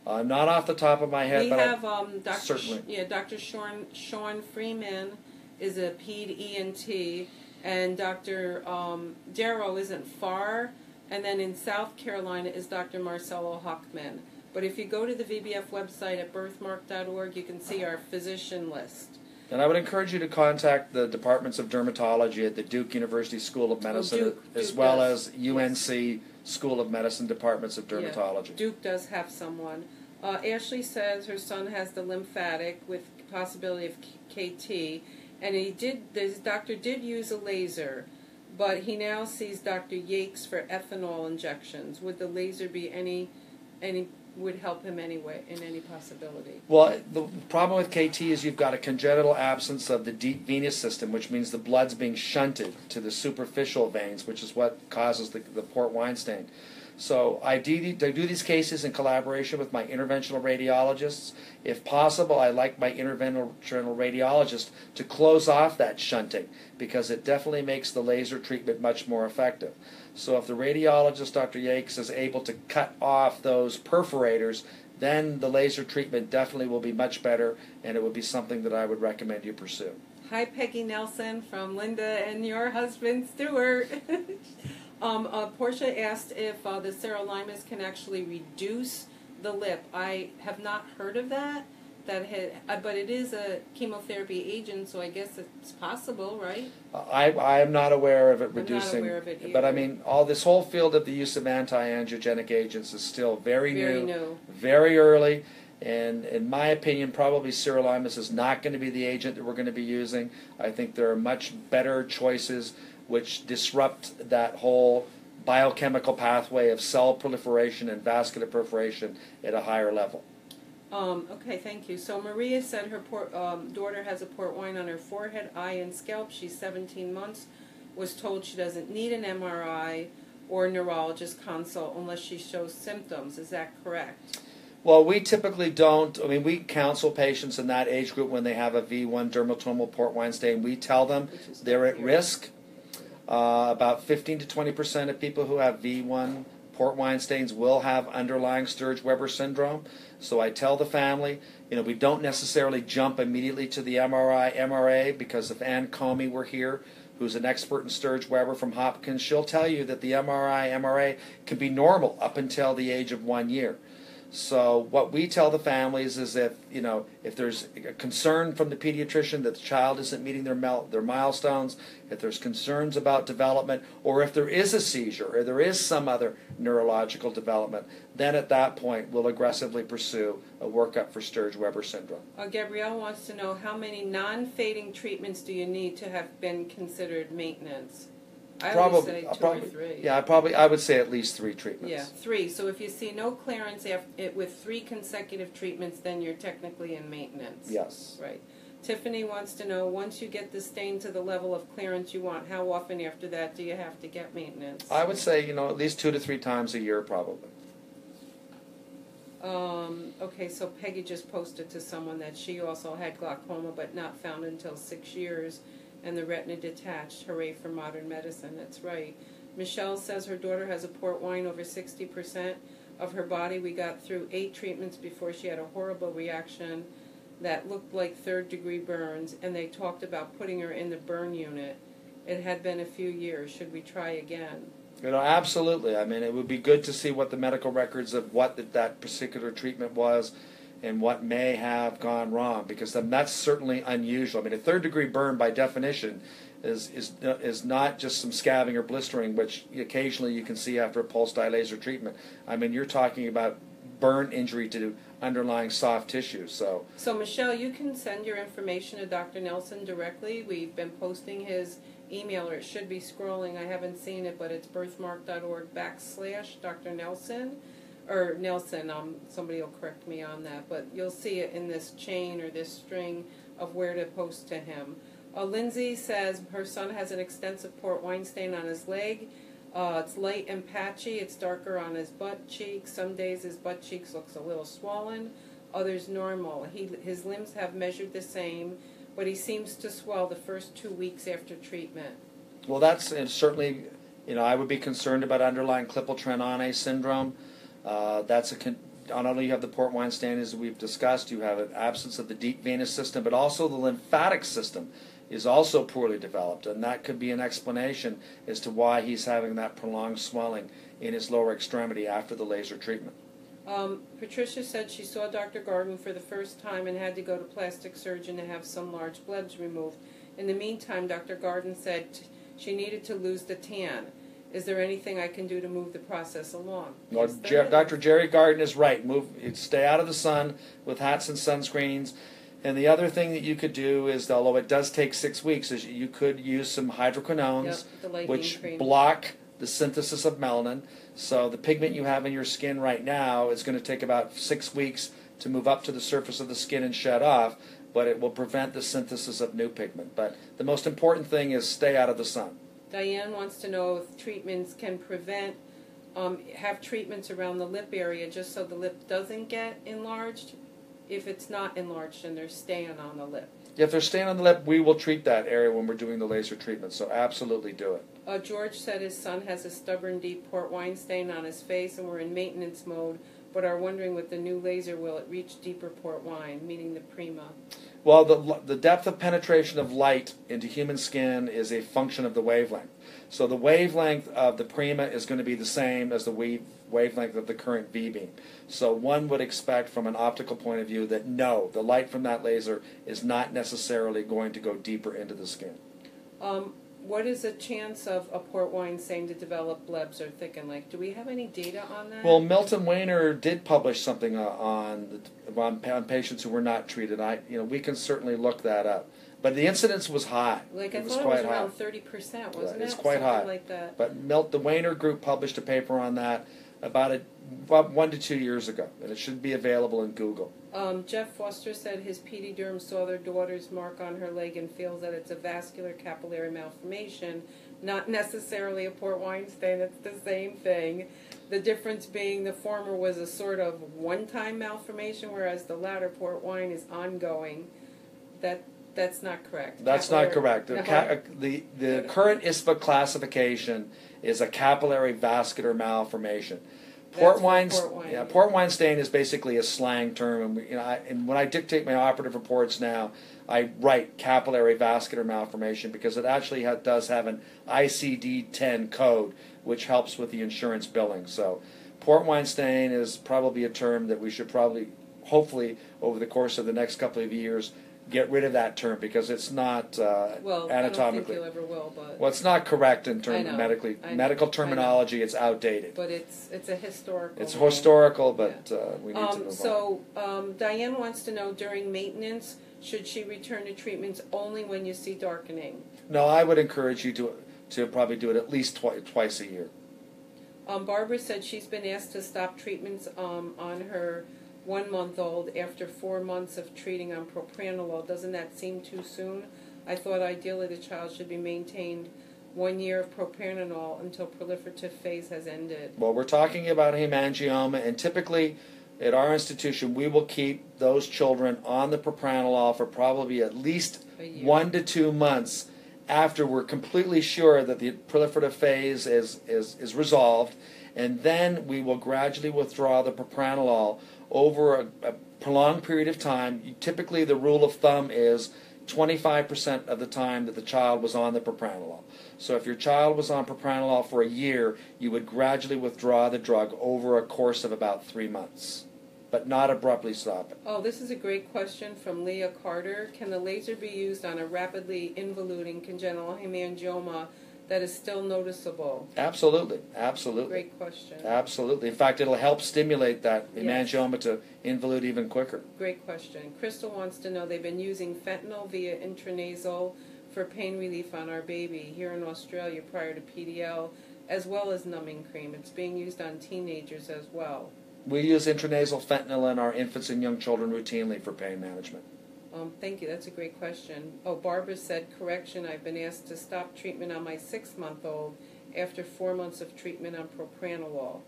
Uh, not off the top of my head, we but have um, Dr. Certainly. yeah, Dr. Sean Sean Freeman is a ped ENT, and Dr. Um, Darrow isn't far. And then in South Carolina is Dr. Marcelo Hochman. But if you go to the VBF website at birthmark.org, you can see our physician list. And I would encourage you to contact the departments of dermatology at the Duke University School of Medicine, Oh, Duke- as Duke well does. as UNC School of Medicine departments of Yeah. dermatology. Duke does have someone. Uh, Ashley says her son has the lymphatic with possibility of K- KT, and he did. This doctor did use a laser, but he now sees Dr. Yakes for ethanol injections. Would the laser be any, any would help him anyway in any possibility? Well, the problem with KT is you've got a congenital absence of the deep venous system, which means the blood's being shunted to the superficial veins, which is what causes the, the port wine stain. So I do, I do these cases in collaboration with my interventional radiologists. If possible, I like my interventional radiologist to close off that shunting because it definitely makes the laser treatment much more effective. So if the radiologist, Dr. Yakes, is able to cut off those perforators, then the laser treatment definitely will be much better, and it would be something that I would recommend you pursue. Hi, Peggy Nelson from Linda and your husband Stuart. um, uh, Portia asked if uh, the sirolimus can actually reduce the lip. I have not heard of that. That had, uh, but it is a chemotherapy agent, so I guess it's possible, right? I, I am not aware of it not reducing, aware of it but I mean, all this whole field of the use of anti-angiogenic agents is still very, Very new, new. very early, and in my opinion, probably sirolimus is not going to be the agent that we're going to be using. I think there are much better choices which disrupt that whole biochemical pathway of cell proliferation and vascular perforation at a higher level. Um, okay, thank you. So Maria said her port, um, daughter has a port wine on her forehead, eye, and scalp. She's 17 months. Was told she doesn't need an MRI or neurologist consult unless she shows symptoms. Is that correct? Well, we typically don't. I mean, we counsel patients in that age group when they have a V1 dermatomal port wine stain. We tell them they're at risk. Uh, about 15 to 20 percent of people who have V1 port wine stains will have underlying Sturge-Weber syndrome. So I tell the family, you know, we don't necessarily jump immediately to the MRI, MRA because if Anne Comi were here, who's an expert in Sturge-Weber from Hopkins, she'll tell you that the MRI, MRA can be normal up until the age of one year. So what we tell the families is if you know if there's a concern from the pediatrician that the child isn't meeting their their milestones, if there's concerns about development, or if there is a seizure or there is some other neurological development, then at that point we'll aggressively pursue a workup for Sturge-Weber syndrome. Uh, Gabrielle wants to know how many non-fading treatments do you need to have been considered maintenance? I always say two probably, or three. yeah, I probably I would say at least three treatments. Yeah, three. So if you see no clearance af it, with three consecutive treatments, then you're technically in maintenance. Yes. Right. Tiffany wants to know once you get the stain to the level of clearance you want, how often after that do you have to get maintenance? I would say you know at least two to three times a year probably. Um, okay, so Peggy just posted to someone that she also had glaucoma but not found until six years and the retina detached. Hooray for modern medicine. That's right. Michelle says her daughter has a port wine over 60% of her body. We got through eight treatments before she had a horrible reaction that looked like third degree burns, and they talked about putting her in the burn unit. It had been a few years. Should we try again? You know, absolutely. I mean, it would be good to see what the medical records of what that, that particular treatment was and what may have gone wrong because then that's certainly unusual. I mean, a third degree burn by definition is, is, is not just some scabbing or blistering, which occasionally you can see after a pulse dye laser treatment. I mean, you're talking about burn injury to underlying soft tissue. So, So Michelle, you can send your information to Dr. Nelson directly. We've been posting his email, or it should be scrolling. I haven't seen it, but it's birthmark.org backslash Dr. Nelson. Or Nelson, um, somebody will correct me on that, but you'll see it in this chain or this string of where to post to him. Uh, Lindsay says her son has an extensive port wine stain on his leg. Uh, it's light and patchy. It's darker on his butt cheeks. Some days his butt cheeks looks a little swollen. Others normal. He his limbs have measured the same, but he seems to swell the first two weeks after treatment. well, that's certainly, you know, I would be concerned about underlying Klippel-Trenaunay syndrome. Uh, that's a con- not only you have the port wine stain as we've discussed, you have an absence of the deep venous system, but also the lymphatic system is also poorly developed, and that could be an explanation as to why he's having that prolonged swelling in his lower extremity after the laser treatment. Um, Patricia said she saw Dr. Garden for the first time and had to go to plastic surgeon to have some large blebs removed. In the meantime, Dr. Garden said t- she needed to lose the tan. Is there anything I can do to move the process along? Well, Yes, there Jer- is. Dr. Jerry Garden is right. Move, stay out of the sun with hats and sunscreens. And the other thing that you could do is, although it does take six weeks, is you could use some hydroquinones, Yep, the light which beam cream. block the synthesis of melanin. So the pigment you have in your skin right now is going to take about six weeks to move up to the surface of the skin and shed off, but it will prevent the synthesis of new pigment. But the most important thing is stay out of the sun. Diane wants to know if treatments can prevent, um, have treatments around the lip area just so the lip doesn't get enlarged. If it's not enlarged and they're staying on the lip. If they're staying on the lip, we will treat that area when we're doing the laser treatment. So absolutely do it. Uh, George said his son has a stubborn deep port wine stain on his face and we're in maintenance mode, but are wondering with the new laser will it reach deeper port wine, meaning the Prima. Well, the, the depth of penetration of light into human skin is a function of the wavelength. So the wavelength of the Prima is going to be the same as the wave, wavelength of the current V beam. So one would expect from an optical point of view that no, the light from that laser is not necessarily going to go deeper into the skin. Um, what is the chance of a port wine stain to develop blebs or thicken? Like, do we have any data on that? Well, Milton Waner did publish something uh, on, the, on on patients who were not treated. I, you know, we can certainly look that up. But the incidence was high. like I it was thought it quite was high. around thirty percent, wasn't It's it? quite Something high. like that. But Milt, the Weiner group published a paper on that about a, about one to two years ago, and it should be available in Google. Um, Jeff Foster said his PD derm saw their daughter's mark on her leg and feels that it's a vascular capillary malformation, not necessarily a port wine stain. It's the same thing. The difference being the former was a sort of one-time malformation, whereas the latter port wine is ongoing. That that's not correct. That's not correct. The, No. ca- the, the current ISSVA classification is a capillary vascular malformation. Port wine, port wine. yeah, port wine stain is basically a slang term, and, we, you know, I, and when I dictate my operative reports now, I write capillary vascular malformation because it actually ha- does have an ICD-10 code, which helps with the insurance billing. So, port wine stain is probably a term that we should probably, hopefully, over the course of the next couple of years, get rid of that term because it's not uh, Well, I don't think anatomically. ever will, but Well, it's not correct in I terms know. of medically I know. medical I know. terminology. It's outdated. but it's it's a historical. It's historical, but uh, we need to Um, move on. so um, Diane wants to know during maintenance, should she return to treatments only when you see darkening? No, I would encourage you to to probably do it at least twi- twice a year. Um, Barbara said she's been asked to stop treatments um, on her one month old after four months of treating on propranolol. Doesn't that seem too soon? I thought ideally the child should be maintained one year of propranolol until proliferative phase has ended. Well, we're talking about hemangioma, and typically at our institution, we will keep those children on the propranolol for probably at least one to two months after we're completely sure that the proliferative phase is, is, is resolved, and then we will gradually withdraw the propranolol over a, a prolonged period of time, typically the rule of thumb is 25% of the time that the child was on the propranolol. So if your child was on propranolol for a year, you would gradually withdraw the drug over a course of about three months, but not abruptly stop it. Oh, this is a great question from Leah Carter. Can the laser be used on a rapidly involuting congenital hemangioma that is still noticeable? Absolutely, absolutely. Great question. Absolutely. In fact, it'll help stimulate that Yes. hemangioma to involute even quicker. Great question. Crystal wants to know they've been using fentanyl via intranasal for pain relief on our baby here in Australia prior to PDL, as well as numbing cream. It's being used on teenagers as well. We use intranasal fentanyl in our infants and young children routinely for pain management. Um, thank you. That's a great question. Oh, Barbara said, correction, I've been asked to stop treatment on my six month old after four months of treatment on propranolol.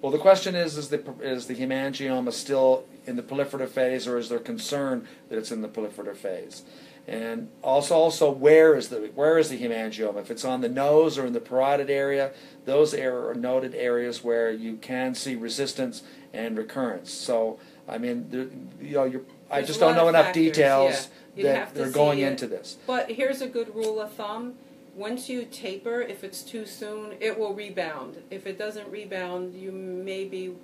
Well, the question is: Is the is the hemangioma still in the proliferative phase, or is there concern that it's in the proliferative phase? And also, also, where is the where is the hemangioma? If it's on the nose or in the parotid area, those are noted areas where you can see resistance and recurrence. So, I mean, you know, you're, I There's just a don't lot know of enough factors, details yeah. You'd that to they're going see it. into this. But here's a good rule of thumb. Once you taper, if it's too soon, it will rebound. If it doesn't rebound, you may be,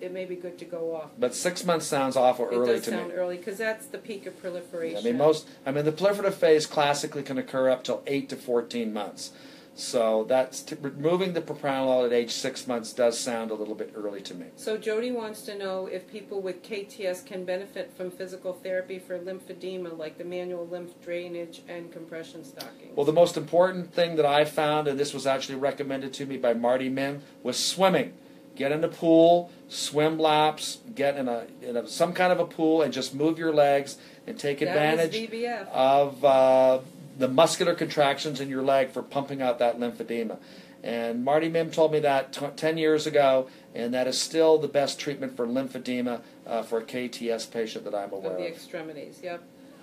it may be good to go off. But six months sounds awful It early does to sound me. early because that's the peak of proliferation. I mean, most. I mean, the proliferative phase classically can occur up till eight to fourteen months. So that's t- removing the propranolol at age six months does sound a little bit early to me. So Jody wants to know if people with KTS can benefit from physical therapy for lymphedema, like the manual lymph drainage and compression stockings. Well, the most important thing that I found, and this was actually recommended to me by Marty Mihm, was swimming. Get in the pool, swim laps, get in a, in a some kind of a pool, and just move your legs and take that advantage of uh, the muscular contractions in your leg for pumping out that lymphedema. And Marty Mihm told me that t- 10 years ago, and that is still the best treatment for lymphedema uh, for a KTS patient that I'm aware Of the of. extremities, yep.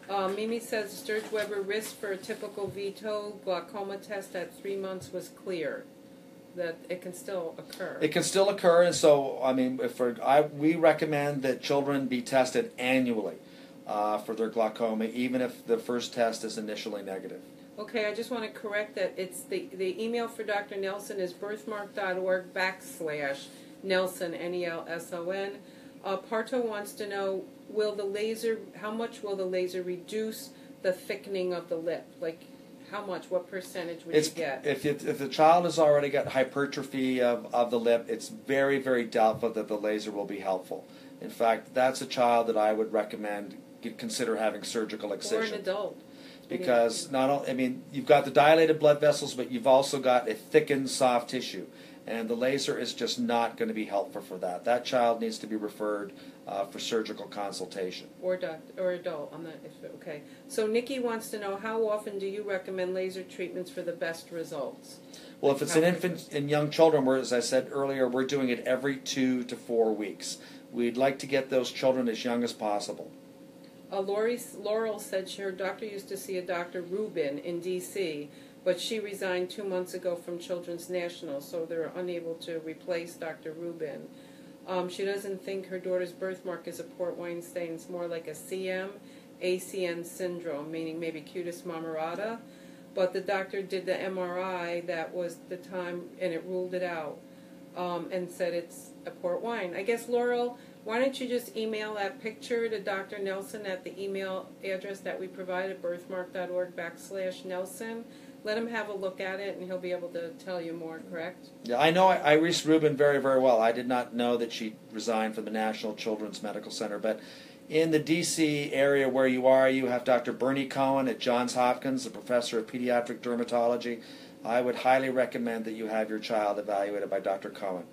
Um, Mimi says Sturge Weber risk for a typical veto glaucoma test at three months was clear. That it can still occur. It can still occur, and so I mean, if for, I, we recommend that children be tested annually uh, for their glaucoma, even if the first test is initially negative. Okay, I just want to correct that it's the, the email for Dr. Nelson is birthmark.org backslash Nelson, N E L S O N. Uh, Parto wants to know will the laser, how much will the laser reduce the thickening of the lip? Like, how much, what percentage would It's you get? if it, if the child has already got hypertrophy of, of the lip, it's very very doubtful that the laser will be helpful. In fact, that's a child that I would recommend consider having surgical excision. or an adult? because not only I mean you've got the dilated blood vessels, but you've also got a thickened soft tissue, and the laser is just not going to be helpful for that. That child needs to be referred uh, for surgical consultation. Or doc- or adult, I'm not, if, okay. So Nikki wants to know, how often do you recommend laser treatments for the best results? Well, if it's in infant and young children, where as I said earlier, we're doing it every two to four weeks. We'd like to get those children as young as possible. Uh, Lori, Laurel said she, her doctor used to see a Dr. Rubin in D.C., but she resigned two months ago from Children's National, so they're unable to replace Dr. Rubin. Um, she doesn't think her daughter's birthmark is a port wine stain. It's more like a CM, ACN syndrome, meaning maybe cutis marmorata. But the doctor did the MRI, that was the time, and it ruled it out um, and said it's a port wine. I guess, Laurel, why don't you just email that picture to Dr. Nelson at the email address that we provided, birthmark.org backslash Nelson. Let him have a look at it, and he'll be able to tell you more, correct? Yeah, I know Iris Rubin very, very well. I did not know that she resigned from the National Children's Medical Center, but in the D.C. area where you are, you have Dr. Bernie Cohen at Johns Hopkins, a professor of pediatric dermatology. I would highly recommend that you have your child evaluated by Dr. Cohen.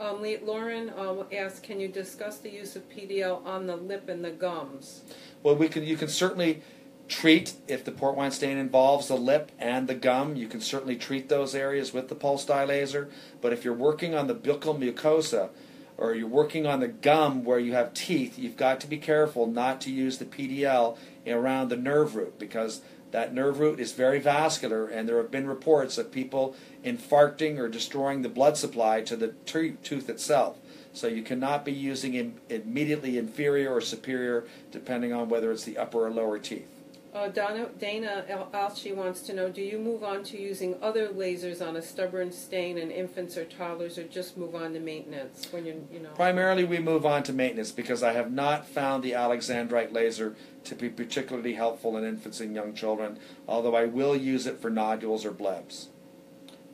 Um, Lauren um, asked, can you discuss the use of PDL on the lip and the gums? Well, we can. You can certainly treat if the port wine stain involves the lip and the gum. You can certainly treat those areas with the pulse dye laser. But if you're working on the buccal mucosa, or you're working on the gum where you have teeth, you've got to be careful not to use the PDL around the nerve root because that nerve root is very vascular, and there have been reports of people infarcting or destroying the blood supply to the tooth itself. So you cannot be using Im- immediately inferior or superior, depending on whether it's the upper or lower teeth. Uh, Donna, Dana Alchi wants to know, do you move on to using other lasers on a stubborn stain in infants or toddlers, or just move on to maintenance when you're, you know? Primarily, we move on to maintenance because I have not found the Alexandrite laser to be particularly helpful in infants and young children, although I will use it for nodules or blebs.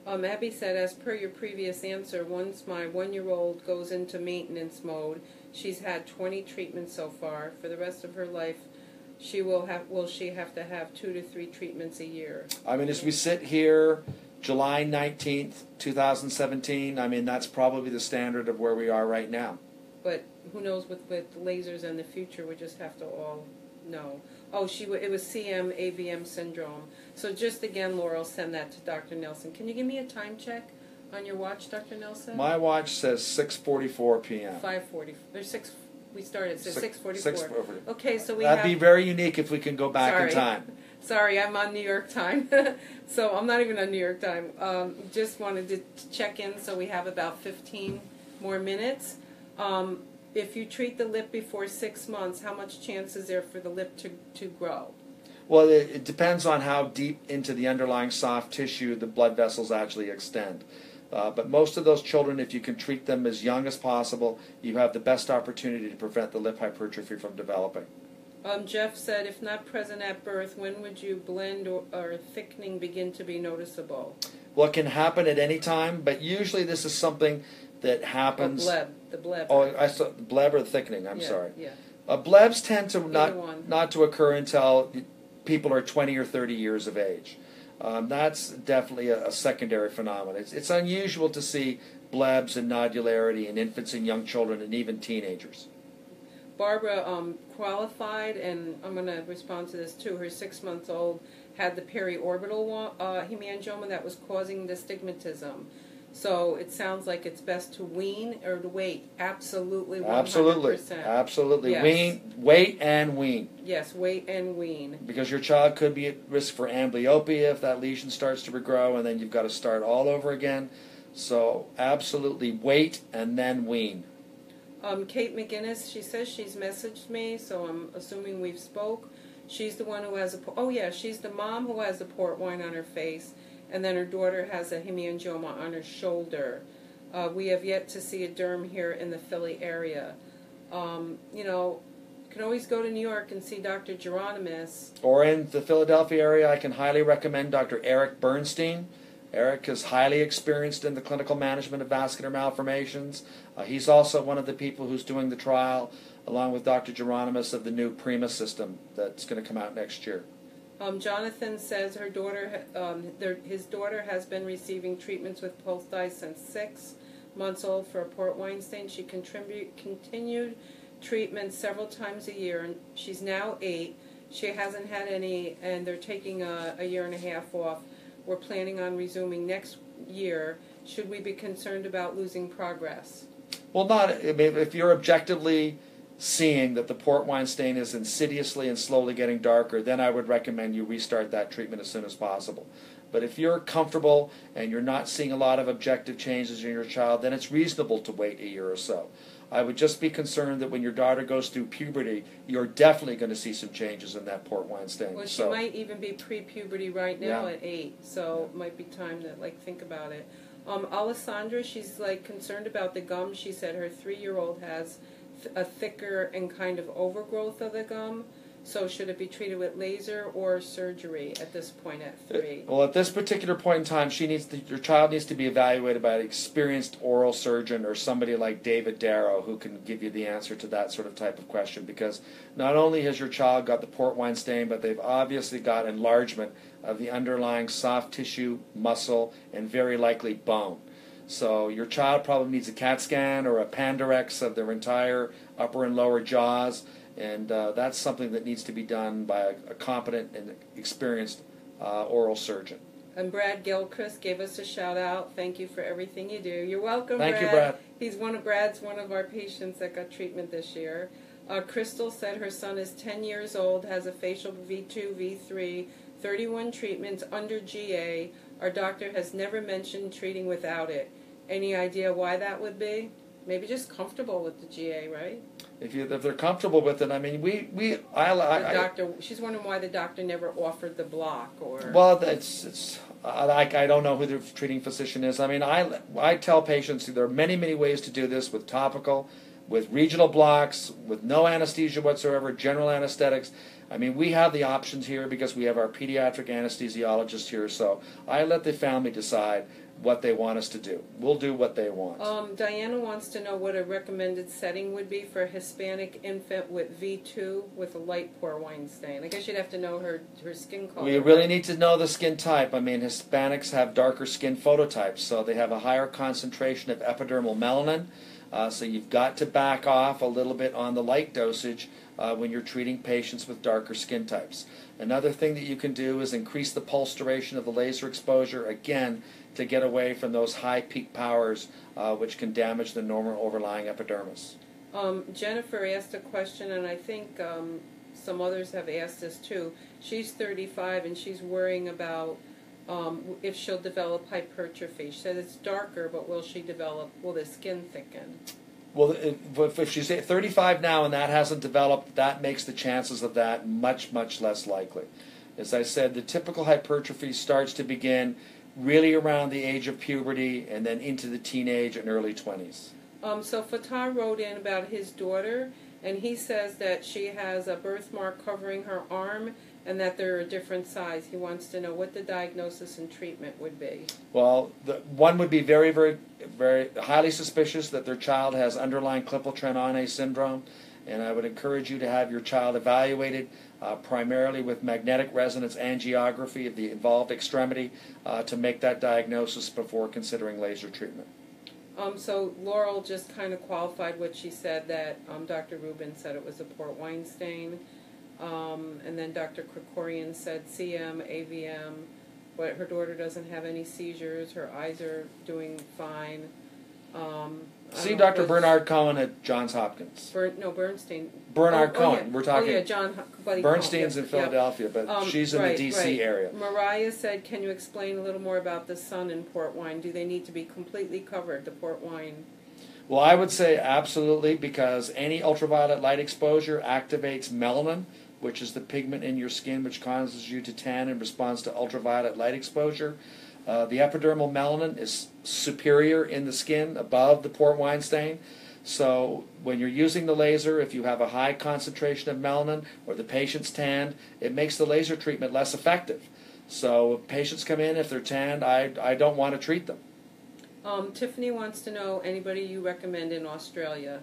Um, Abby said, as per your previous answer, once my one-year-old goes into maintenance mode, she's had 20 treatments so far. For the rest of her life, she will have. Will she have to have two to three treatments a year? I mean, as we sit here, July 19th, 2017, I mean, that's probably the standard of where we are right now. But who knows with with lasers in the future? We just have to all know. Oh, she w- it was CM AVM syndrome. So just again, Laurel, send that to Dr. Nelson. Can you give me a time check on your watch, Dr. Nelson? My watch says 6:44 p.m. Five forty. There's six. We started at Six- six forty-four. 6:44. Okay, so we That'd have. be very unique if we can go back Sorry. in time. Sorry, I'm on New York time, so I'm not even on New York time. Um, just wanted to check in, so we have about 15 more minutes. Um, if you treat the lip before six months, how much chance is there for the lip to, to grow? Well, it, it depends on how deep into the underlying soft tissue the blood vessels actually extend. Uh, but most of those children, if you can treat them as young as possible, you have the best opportunity to prevent the lip hypertrophy from developing. Um, Jeff said, if not present at birth, when would you blend or, or thickening begin to be noticeable? Well, it can happen at any time, but usually this is something that happens. bleb, the bleb. Oh, I saw bleb or thickening. I'm yeah, sorry. Yeah. Uh, blebs tend to Either not one. not to occur until people are 20 or 30 years of age. Um, that's definitely a, a secondary phenomenon. It's, it's unusual to see blebs and nodularity in infants and young children and even teenagers. Barbara um, qualified, and I'm going to respond to this too. Her six month old had the periorbital uh, hemangioma that was causing the stigmatism. So it sounds like it's best to wean or to wait. Absolutely, 100%. Absolutely, absolutely. Yes. Wean, wait and wean, Yes, wait and wean. because your child could be at risk for amblyopia if that lesion starts to regrow, and then you've got to start all over again. So absolutely wait and then wean. Um, Kate McGinnis, she says she's messaged me, so I'm assuming we've spoke. She's the one who has a. po- Oh yeah, she's the mom who has the port wine on her face, and then her daughter has a hemangioma on her shoulder. Uh, we have yet to see a derm here in the Philly area. Um, you know, you can always go to New York and see Dr. Geronemus. Or in the Philadelphia area, I can highly recommend Dr. Eric Bernstein. Eric is highly experienced in the clinical management of vascular malformations. Uh, he's also one of the people who's doing the trial, along with Dr. Geronemus, of the new Prima system that's going to come out next year. Um, Jonathan says her daughter, um, their, his daughter has been receiving treatments with pulse dye since six months old for a port wine stain. She contribute, continued treatment several times a year, and she's now eight. She hasn't had any, and they're taking a, a year and a half off. We're planning on resuming next year. Should we be concerned about losing progress? Well, not I mean, if you're objectively seeing that the port wine stain is insidiously and slowly getting darker, then I would recommend you restart that treatment as soon as possible. But if you're comfortable and you're not seeing a lot of objective changes in your child, then it's reasonable to wait a year or so. I would just be concerned that when your daughter goes through puberty, you're definitely going to see some changes in that port wine stain. Well, she so, might even be pre-puberty right now Yeah. at eight, so it might be time to like think about it. Um, Alessandra, she's like concerned about the gum. She said her three-year-old has th- a thicker and kind of overgrowth of the gum. So should it be treated with laser or surgery at this point at three? Well, at this particular point in time, she needs to, your child needs to be evaluated by an experienced oral surgeon or somebody like David Darrow who can give you the answer to that sort of type of question. Because not only has your child got the port wine stain, but they've obviously got enlargement of the underlying soft tissue, muscle, and very likely bone. So your child probably needs a CAT scan or a Panorex of their entire upper and lower jaws, and uh, that's something that needs to be done by a, a competent and experienced uh, oral surgeon. And Brad Gilchrist gave us a shout out. Thank you for everything you do. You're welcome, Thank Brad. you, Brad. He's one of Brad's one of our patients that got treatment this year. Uh, Crystal said her son is 10 years old, has a facial V2, V3, 31 treatments under GA. Our doctor has never mentioned treating without it. Any idea why that would be? Maybe just comfortable with the GA, right? If you if they're comfortable with it, I mean, we we I, The I, doctor, she's wondering why the doctor never offered the block or. well, it's it's I, I don't know who the treating physician is. I mean, I I tell patients there are many many ways to do this with topical, with regional blocks, with no anesthesia whatsoever, general anesthetics. I mean, we have the options here because we have our pediatric anesthesiologist here. So I let the family decide what they want us to do. We'll do what they want. Um, Diana wants to know what a recommended setting would be for a Hispanic infant with V2 with a light pore wine stain. I guess you'd have to know her her skin color. We really need to know the skin type. I mean, Hispanics have darker skin phototypes, so they have a higher concentration of epidermal melanin. Uh, so you've got to back off a little bit on the light dosage uh, when you're treating patients with darker skin types. Another thing that you can do is increase the pulse duration of the laser exposure, again, to get away from those high peak powers uh, which can damage the normal overlying epidermis. Um, Jennifer asked a question, and I think um, some others have asked this too. She's 35 and she's worrying about um, if she'll develop hypertrophy. She said it's darker, but will she develop? Will the skin thicken? Well, if she's 35 now and that hasn't developed, that makes the chances of that much, much less likely. As I said, the typical hypertrophy starts to begin really around the age of puberty and then into the teenage and early 20s. Um, so Fatah wrote in about his daughter, and he says that she has a birthmark covering her arm and that they're a different size. He wants to know what the diagnosis and treatment would be. Well, the, one would be very, very, very highly suspicious that their child has underlying Klippel-Trenaunay syndrome, and I would encourage you to have your child evaluated uh, primarily with magnetic resonance angiography of the involved extremity uh, to make that diagnosis before considering laser treatment. Um, so Laurel just kind of qualified what she said that um, Dr. Rubin said it was a port wine stain. Um, and then Dr. Krikorian said CM, AVM, but her daughter doesn't have any seizures. Her eyes are doing fine. Um, See Dr. Bernard Cohen at Johns Hopkins. Bern, no, Bernstein. Bernard Oh, oh, Cohen. yeah. We're talking Oh, yeah, John Buddy Bernstein's yeah, in yeah. Philadelphia, but Um, she's in right, the DC right. area. Mariah said, "Can you explain a little more about the sun in port wine? Do they need to be completely covered? The port wine." Well, I would say absolutely because any ultraviolet light exposure activates melanin, which is the pigment in your skin which causes you to tan in response to ultraviolet light exposure. Uh, the epidermal melanin is superior in the skin above the port wine stain. So when you're using the laser, if you have a high concentration of melanin or the patient's tanned, it makes the laser treatment less effective. So patients come in if they're tanned, I, I don't want to treat them. Um, Tiffany wants to know anybody you recommend in Australia.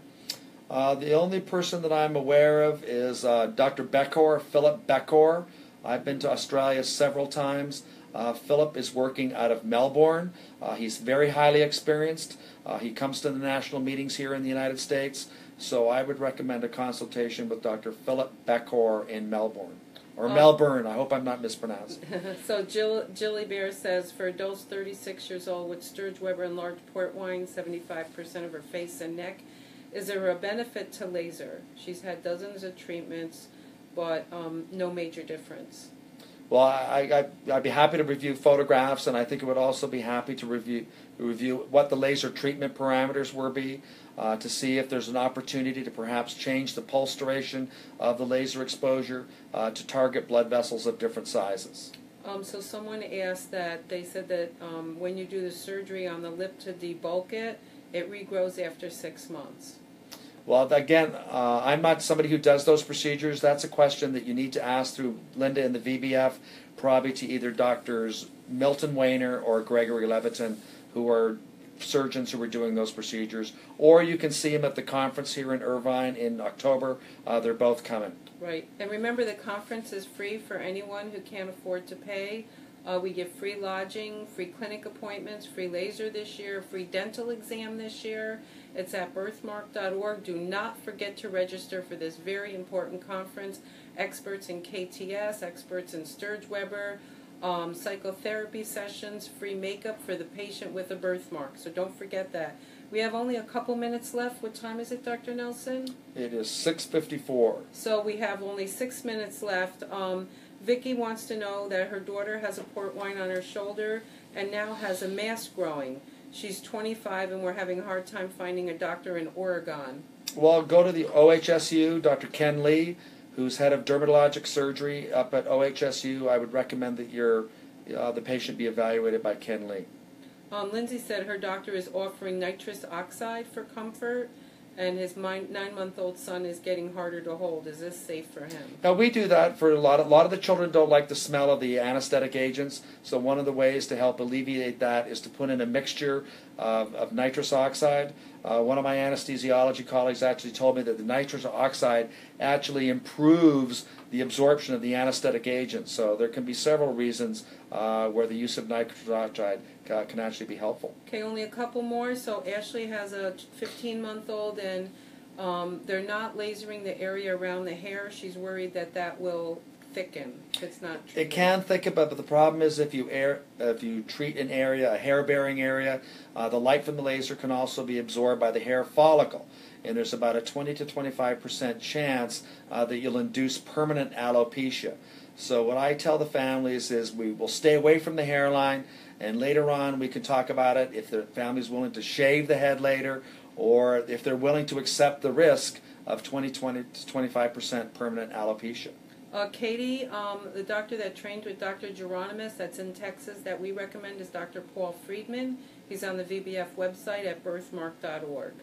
Uh, the only person that I'm aware of is uh, Dr. Bekhor, Philip Bekhor. I've been to Australia several times. Uh, Philip is working out of Melbourne. Uh, he's very highly experienced. Uh, he comes to the national meetings here in the United States. So I would recommend a consultation with Dr. Philip Bekhor in Melbourne. Or Um, Melbourne, I hope I'm not mispronouncing. so Jill, Jilly Bear says, for a adults 36 years old with Sturge Weber enlarged port wine, 75% of her face and neck, is there a benefit to laser? She's had dozens of treatments, but um, no major difference. Well, I, I, I'd be happy to review photographs, and I think it would also be happy to review review what the laser treatment parameters will be uh, to see if there's an opportunity to perhaps change the pulse duration of the laser exposure uh, to target blood vessels of different sizes. Um, so someone asked that they said that um, when you do the surgery on the lip to debulk it, it regrows after six months. Well, again, uh, I'm not somebody who does those procedures. That's a question that you need to ask through Linda in the VBF, probably to either doctors Milton Waner or Gregory Levitin, who are surgeons who are doing those procedures. Or you can see them at the conference here in Irvine in October. Uh, they're both coming. Right. And remember, the conference is free for anyone who can't afford to pay. Uh, we give free lodging, free clinic appointments, free laser this year, free dental exam this year. It's at birthmark.org. Do not forget to register for this very important conference. Experts in KTS, experts in Sturge Weber, um, psychotherapy sessions, free makeup for the patient with a birthmark. So don't forget that. We have only a couple minutes left. What time is it, Dr. Nelson? It is 6:54. So we have only six minutes left. Um, Vicky wants to know that her daughter has a port wine on her shoulder and now has a mass growing. She's 25 and we're having a hard time finding a doctor in Oregon. Well, go to the OHSU, Dr. Ken Lee, who's head of dermatologic surgery up at OHSU. I would recommend that your uh, the patient be evaluated by Ken Lee. Um, Lindsay said her doctor is offering nitrous oxide for comfort, and his nine month old son is getting harder to hold. Is this safe for him? Now we do that for a lot. Of, a lot of the children don't like the smell of the anesthetic agents, so one of the ways to help alleviate that is to put in a mixture of, of nitrous oxide. Uh, one of my anesthesiology colleagues actually told me that the nitrous oxide actually improves the absorption of the anesthetic agent. So there can be several reasons uh, where the use of nitrous oxide uh, can actually be helpful. Okay, only a couple more. So Ashley has a 15 month old and um, they're not lasering the area around the hair. She's worried that that will thicken. It's not. Treated. It can thicken, but, but the problem is if you air if you treat an area, a hair bearing area, uh, the light from the laser can also be absorbed by the hair follicle, and there's about a 20 to 25 percent chance uh, that you'll induce permanent alopecia. So what I tell the families is we will stay away from the hairline, and later on we can talk about it if the family's willing to shave the head later, or if they're willing to accept the risk of 20, 20 to 25 percent permanent alopecia. Uh, Katie, um, the doctor that trained with Dr. Geronemus that's in Texas that we recommend is Dr. Paul Friedman. He's on the VBF website at birthmark.org.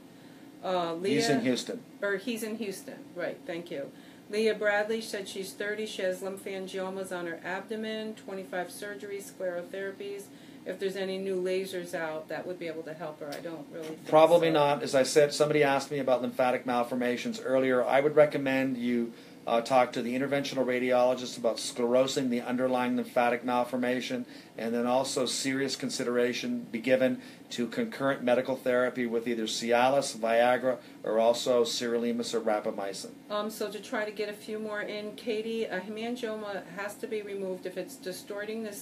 Uh, Leah, he's in Houston. Or he's in Houston, right, thank you. Leah Bradley said she's 30. She has lymphangiomas on her abdomen, 25 surgeries, sclerotherapies. If there's any new lasers out, that would be able to help her. I don't really Probably so. not. As I said, somebody asked me about lymphatic malformations earlier. I would recommend you uh, talk to the interventional radiologist about sclerosing the underlying lymphatic malformation, and then also serious consideration be given to concurrent medical therapy with either Cialis, Viagra, or also sirolimus or rapamycin. Um, so to try to get a few more in, Katie, a hemangioma has to be removed if it's distorting the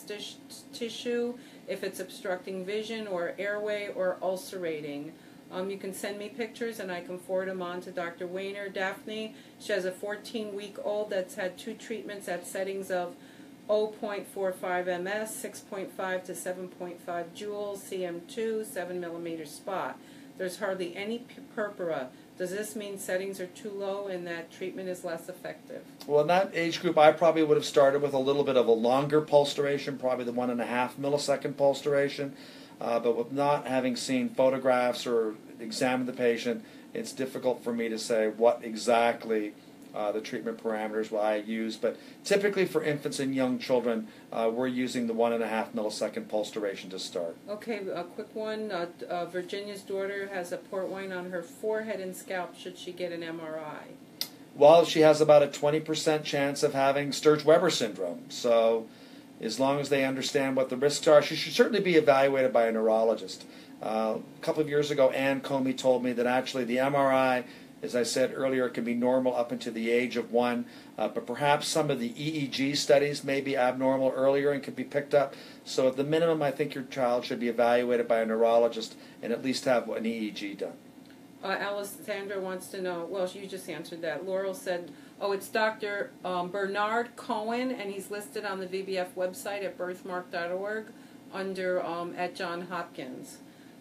tissue, if it's obstructing vision or airway or ulcerating. Um, you can send me pictures and I can forward them on to Dr. Waner. Daphne, she has a 14 week old that's had two treatments at settings of 0.45 ms, 6.5 to 7.5 joules, CM2, 7 millimeter spot. There's hardly any purpura. Does this mean settings are too low and that treatment is less effective? Well, in that age group, I probably would have started with a little bit of a longer pulse duration, probably the one and a half millisecond pulse duration. Uh, but with not having seen photographs or examined the patient, it's difficult for me to say what exactly uh, the treatment parameters will I use. But typically for infants and young children, uh, we're using the one and a half millisecond pulse duration to start. Okay, a quick one. Uh, uh Virginia's daughter has a port wine on her forehead and scalp. Should she get an MRI? Well, she has about a 20% chance of having Sturge-Weber syndrome. So as long as they understand what the risks are. She should certainly be evaluated by a neurologist. Uh, a couple of years ago, Anne Comi told me that actually the MRI, as I said earlier, can be normal up until the age of one, uh, but perhaps some of the EEG studies may be abnormal earlier and could be picked up. So at the minimum, I think your child should be evaluated by a neurologist and at least have an EEG done. Uh, Alessandra wants to know, well, you just answered that. Laurel said, oh, it's Dr. Um, Bernard Cohen, and he's listed on the VBF website at birthmark.org under um, at John Hopkins.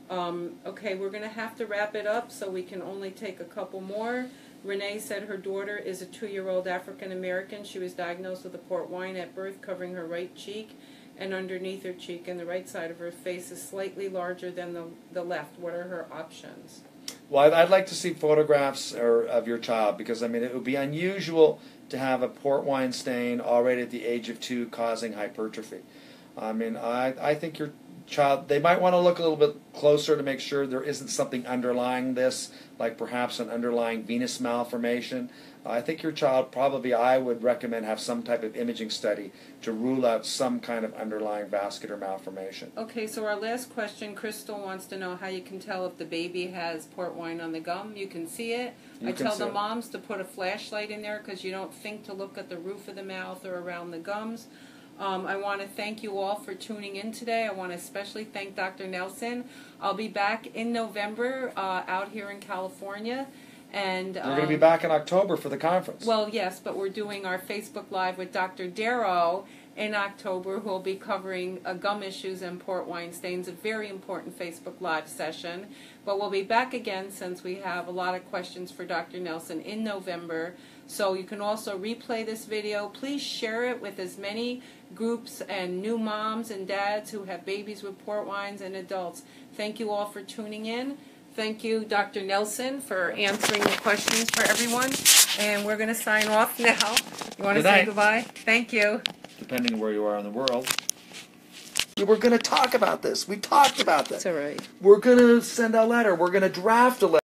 Um, okay, we're going to have to wrap it up, so we can only take a couple more. Renee said her daughter is a two-year-old African American. She was diagnosed with a port wine at birth, covering her right cheek and underneath her cheek, and the right side of her face is slightly larger than the, the left. What are her options? Well, I'd like to see photographs or, of your child because I mean it would be unusual to have a port wine stain already at the age of two causing hypertrophy. I mean, I I think your child they might want to look a little bit closer to make sure there isn't something underlying this, like perhaps an underlying venous malformation. Uh, I think your child probably I would recommend have some type of imaging study to rule out some kind of underlying vascular malformation. Okay, so our last question, Crystal wants to know how you can tell if the baby has port wine on the gum. You can see it. You I tell the moms to put a flashlight in there because you don't think to look at the roof of the mouth or around the gums. Um, I want to thank you all for tuning in today. I want to especially thank Dr. Nelson. I'll be back in November uh, out here in California. And we're um, going to be back in October for the conference. Well, yes, but we're doing our Facebook Live with Dr. Darrow, in October who will be covering uh, gum issues and port wine stains, a very important Facebook Live session. But we'll be back again since we have a lot of questions for Dr. Nelson in November. So you can also replay this video. Please share it with as many groups and new moms and dads who have babies with port wines and adults. Thank you all for tuning in. Thank you, Dr. Nelson, for answering the questions for everyone. And we're going to sign off now. You want to Good say night. goodbye? Thank you. Depending where you are in the world. We were going to talk about this. We talked about this. all right. We're going to send a letter. We're going to draft a letter.